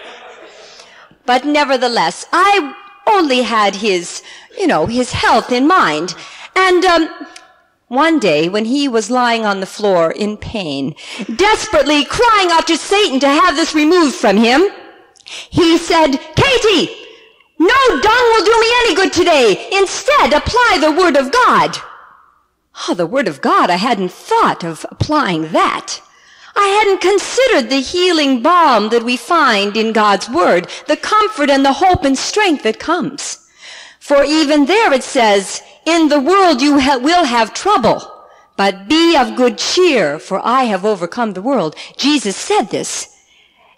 But nevertheless, I only had his, you know, his health in mind. And um, one day, when he was lying on the floor in pain, desperately crying out to Satan to have this removed from him, he said, Katie, no dung will do me any good today. Instead, apply the Word of God. Oh, the Word of God, I hadn't thought of applying that. I hadn't considered the healing balm that we find in God's Word, the comfort and the hope and strength that comes. For even there it says, in the world you ha- will have trouble, but be of good cheer, for I have overcome the world. Jesus said this.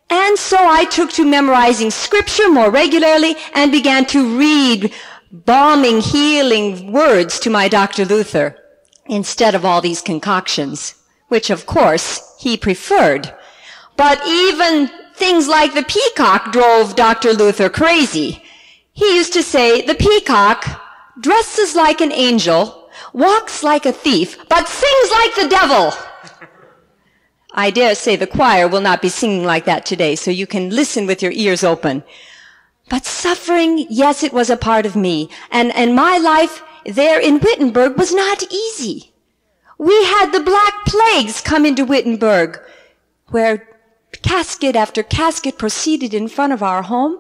And so I took to memorizing scripture more regularly and began to read balming, healing words to my Dr. Luther instead of all these concoctions, which of course he preferred. But even things like the peacock drove Dr. Luther crazy. He used to say, the peacock dresses like an angel, walks like a thief, but sings like the devil. [LAUGHS] I dare say the choir will not be singing like that today, so you can listen with your ears open. But suffering, yes, it was a part of me. And, and my life there in Wittenberg was not easy. We had the Black Plagues come into Wittenberg, where casket after casket proceeded in front of our home.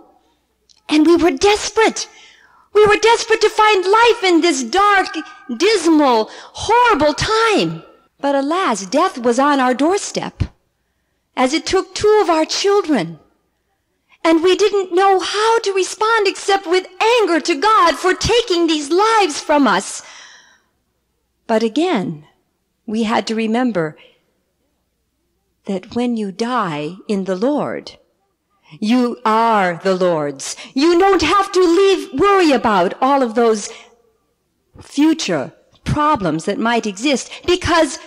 And we were desperate. We were desperate to find life in this dark, dismal, horrible time. But alas, death was on our doorstep, as it took two of our children. And we didn't know how to respond except with anger to God for taking these lives from us. But again, we had to remember that when you die in the Lord, you are the Lord's. You don't have to leave, worry about all of those future problems that might exist because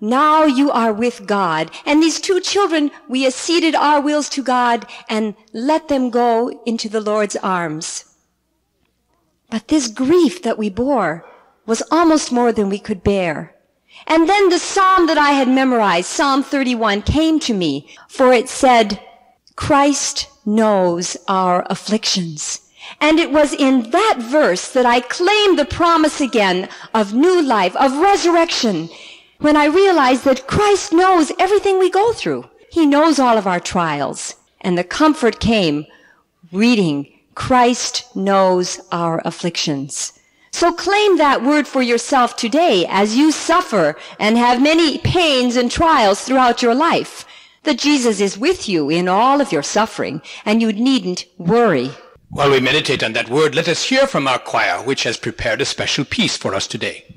now you are with God. And these two children, we acceded our wills to God and let them go into the Lord's arms. But this grief that we bore was almost more than we could bear. And then the psalm that I had memorized, Psalm 31, came to me, for it said, Christ knows our afflictions. And it was in that verse that I claimed the promise again of new life, of resurrection, when I realized that Christ knows everything we go through. He knows all of our trials. And the comfort came reading, Christ knows our afflictions. So claim that word for yourself today as you suffer and have many pains and trials throughout your life. That Jesus is with you in all of your suffering and you needn't worry.
While we meditate on that word, let us hear from our choir, which has prepared a special piece for us today.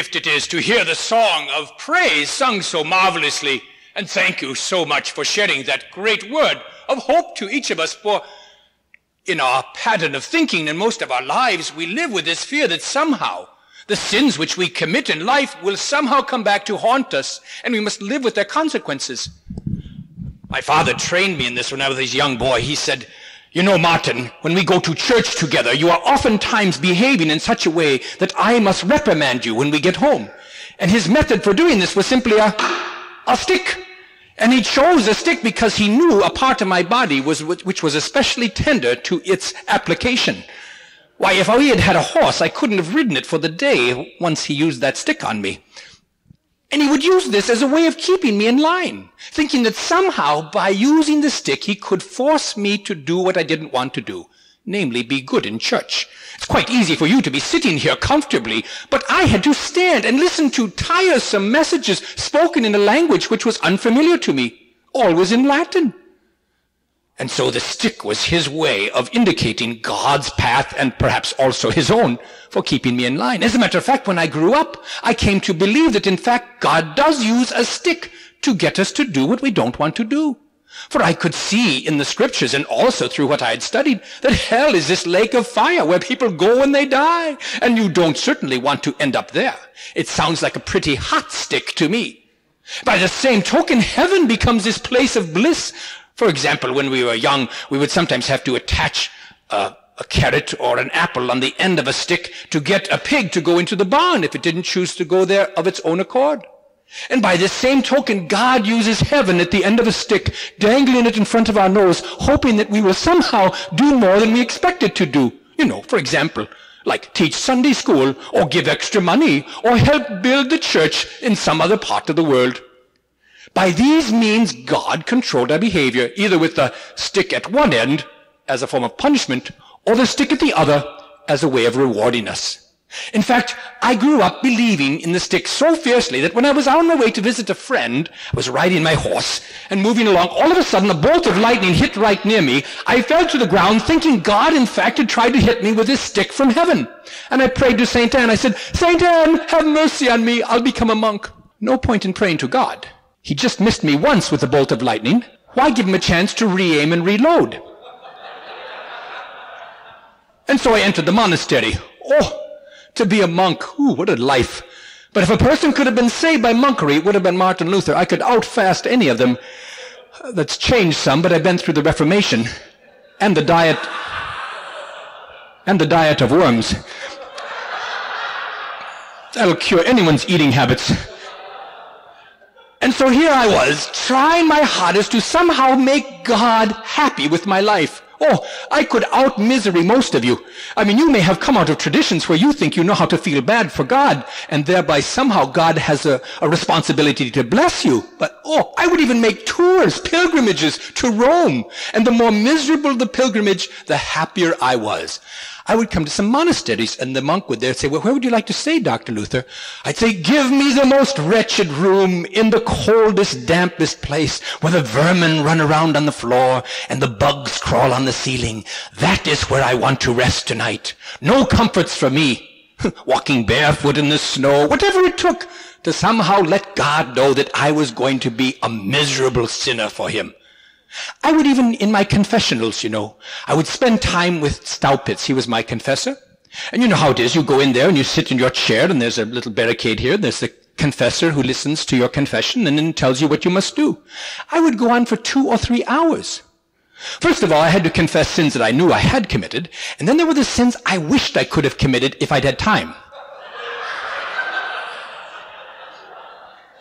Gift it is to hear the song of praise sung so marvelously. And thank you so much for sharing that great word of hope to each of us. For in our pattern of thinking in most of our lives, we live with this fear that somehow the sins which we commit in life will somehow come back to haunt us, and we must live with their consequences. My father trained me in this when I was a young boy. He said, you know, Martin, when we go to church together, you are oftentimes behaving in such a way that I must reprimand you when we get home. And his method for doing this was simply a, a stick. And he chose a stick because he knew a part of my body was, which was especially tender to its application. Why, if I had had a horse, I couldn't have ridden it for the day once he used that stick on me. And he would use this as a way of keeping me in line, thinking that somehow by using the stick he could force me to do what I didn't want to do, namely be good in church. It's quite easy for you to be sitting here comfortably, but I had to stand and listen to tiresome messages spoken in a language which was unfamiliar to me, always in Latin. And so the stick was his way of indicating God's path and perhaps also his own for keeping me in line. As a matter of fact, when I grew up, I came to believe that in fact God does use a stick to get us to do what we don't want to do. For I could see in the scriptures and also through what I had studied that hell is this lake of fire where people go when they die. And you don't certainly want to end up there. It sounds like a pretty hot stick to me. By the same token, heaven becomes this place of bliss for example, when we were young, we would sometimes have to attach a, a, carrot or an apple on the end of a stick to get a pig to go into the barn if it didn't choose to go there of its own accord. And by this same token, God uses heaven at the end of a stick, dangling it in front of our nose, hoping that we will somehow do more than we expected to do. You know, for example, like teach Sunday school, or give extra money, or help build the church in some other part of the world. By these means, God controlled our behavior, either with the stick at one end as a form of punishment, or the stick at the other as a way of rewarding us. In fact, I grew up believing in the stick so fiercely that when I was on my way to visit a friend, I was riding my horse and moving along, all of a sudden a bolt of lightning hit right near me. I fell to the ground thinking God in fact had tried to hit me with his stick from heaven. And I prayed to Saint Anne. I said, Saint Anne, have mercy on me. I'll become a monk. No point in praying to God. He just missed me once with a bolt of lightning. Why give him a chance to re-aim and reload? And so I entered the monastery. Oh, to be a monk. Ooh, what a life. But if a person could have been saved by monkery, it would have been Martin Luther. I could outfast any of them. That's changed some, but I've been through the Reformation and the diet and the diet of worms. That'll cure anyone's eating habits. So here I was, trying my hardest to somehow make God happy with my life. Oh, I could out misery most of you. I mean, you may have come out of traditions where you think you know how to feel bad for God, and thereby somehow God has a, a responsibility to bless you. But oh, I would even make tours, pilgrimages to Rome. And the more miserable the pilgrimage, the happier I was. I would come to some monasteries and the monk would there say, well, where would you like to stay, Dr. Luther? I'd say, give me the most wretched room in the coldest, dampest place where the vermin run around on the floor and the bugs crawl on the ceiling. That is where I want to rest tonight. No comforts for me. [LAUGHS] Walking barefoot in the snow, whatever it took to somehow let God know that I was going to be a miserable sinner for him. I would even, in my confessionals, you know, I would spend time with Staupitz. He was my confessor. And you know how it is. You go in there and you sit in your chair and there's a little barricade here. There's the confessor who listens to your confession and then tells you what you must do. I would go on for two or three hours. First of all, I had to confess sins that I knew I had committed, and then there were the sins I wished I could have committed if I'd had time.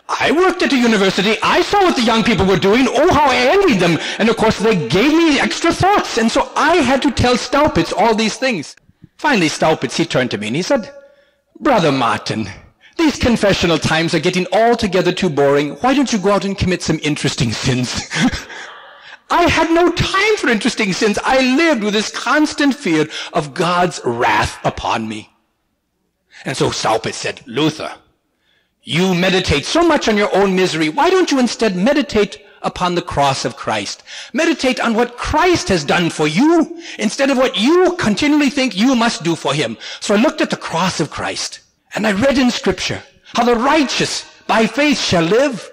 I worked at a university. I saw what the young people were doing. Oh, how I envied them. And of course, they gave me extra thoughts. And so I had to tell Staupitz all these things. Finally, Staupitz, he turned to me and he said, Brother Martin, these confessional times are getting altogether too boring. Why don't you go out and commit some interesting sins? [LAUGHS] I had no time for interesting sins. I lived with this constant fear of God's wrath upon me. And so Staupitz said, Luther, you meditate so much on your own misery. Why don't you instead meditate upon the cross of Christ? Meditate on what Christ has done for you instead of what you continually think you must do for him. So I looked at the cross of Christ and I read in scripture how the righteous by faith shall live.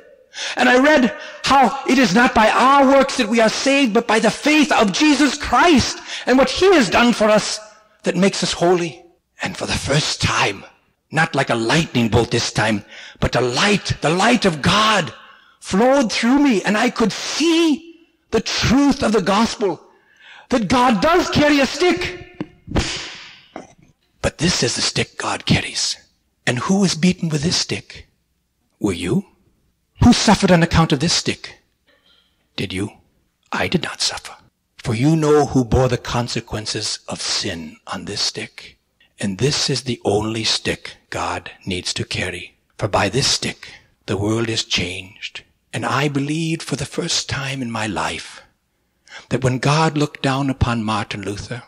And I read how it is not by our works that we are saved, but by the faith of Jesus Christ and what he has done for us that makes us holy. And for the first time, not like a lightning bolt this time, but the light, the light of God flowed through me and I could see the truth of the gospel. That God does carry a stick. But this is the stick God carries. And who was beaten with this stick? Were you? Who suffered on account of this stick? Did you? I did not suffer. For you know who bore the consequences of sin on this stick. And this is the only stick God needs to carry. For by this stick, the world is changed. And I believed for the first time in my life that when God looked down upon Martin Luther,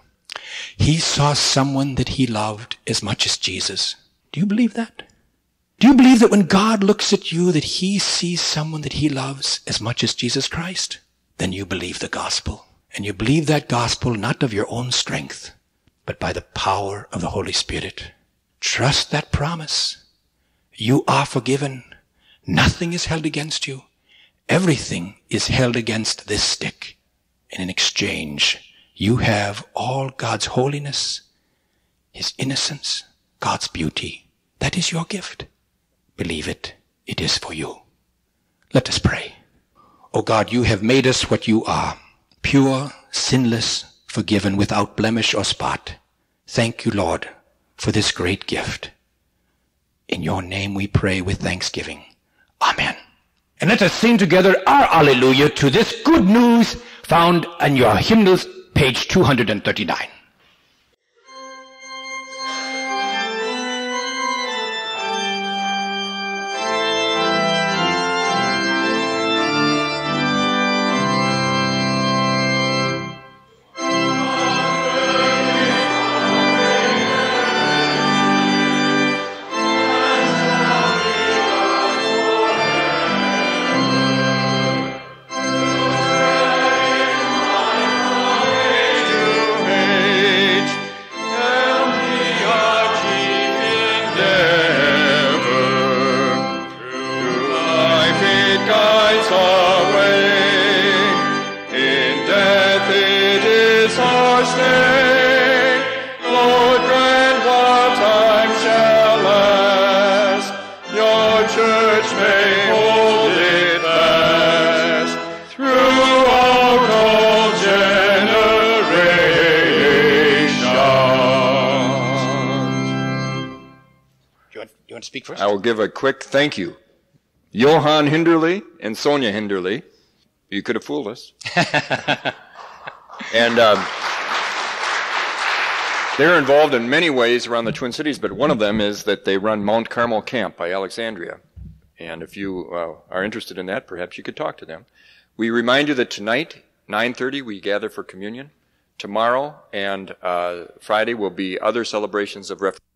he saw someone that he loved as much as Jesus. Do you believe that? Do you believe that when God looks at you that he sees someone that he loves as much as Jesus Christ? Then you believe the gospel and you believe that gospel not of your own strength, but by the power of the Holy Spirit. Trust that promise. You are forgiven. Nothing is held against you. Everything is held against this stick. And in exchange, you have all God's holiness, His innocence, God's beauty. That is your gift. Believe it. It is for you. Let us pray. O God, you have made us what you are, pure, sinless, forgiven, without blemish or spot. Thank you, Lord, for this great gift. In your name we pray with thanksgiving. Amen. And let us sing together our Alleluia to this good news found on your hymnals, page 239.
Quick thank you. Johann Hinderly and Sonia Hinderly. You could have fooled us. [LAUGHS] and um, they're involved in many ways around the Twin Cities, but one of them is that they run Mount Carmel Camp by Alexandria. And if you uh, are interested in that, perhaps you could talk to them. We remind you that tonight, 9.30, we gather for communion. Tomorrow and uh, Friday will be other celebrations of Reformation.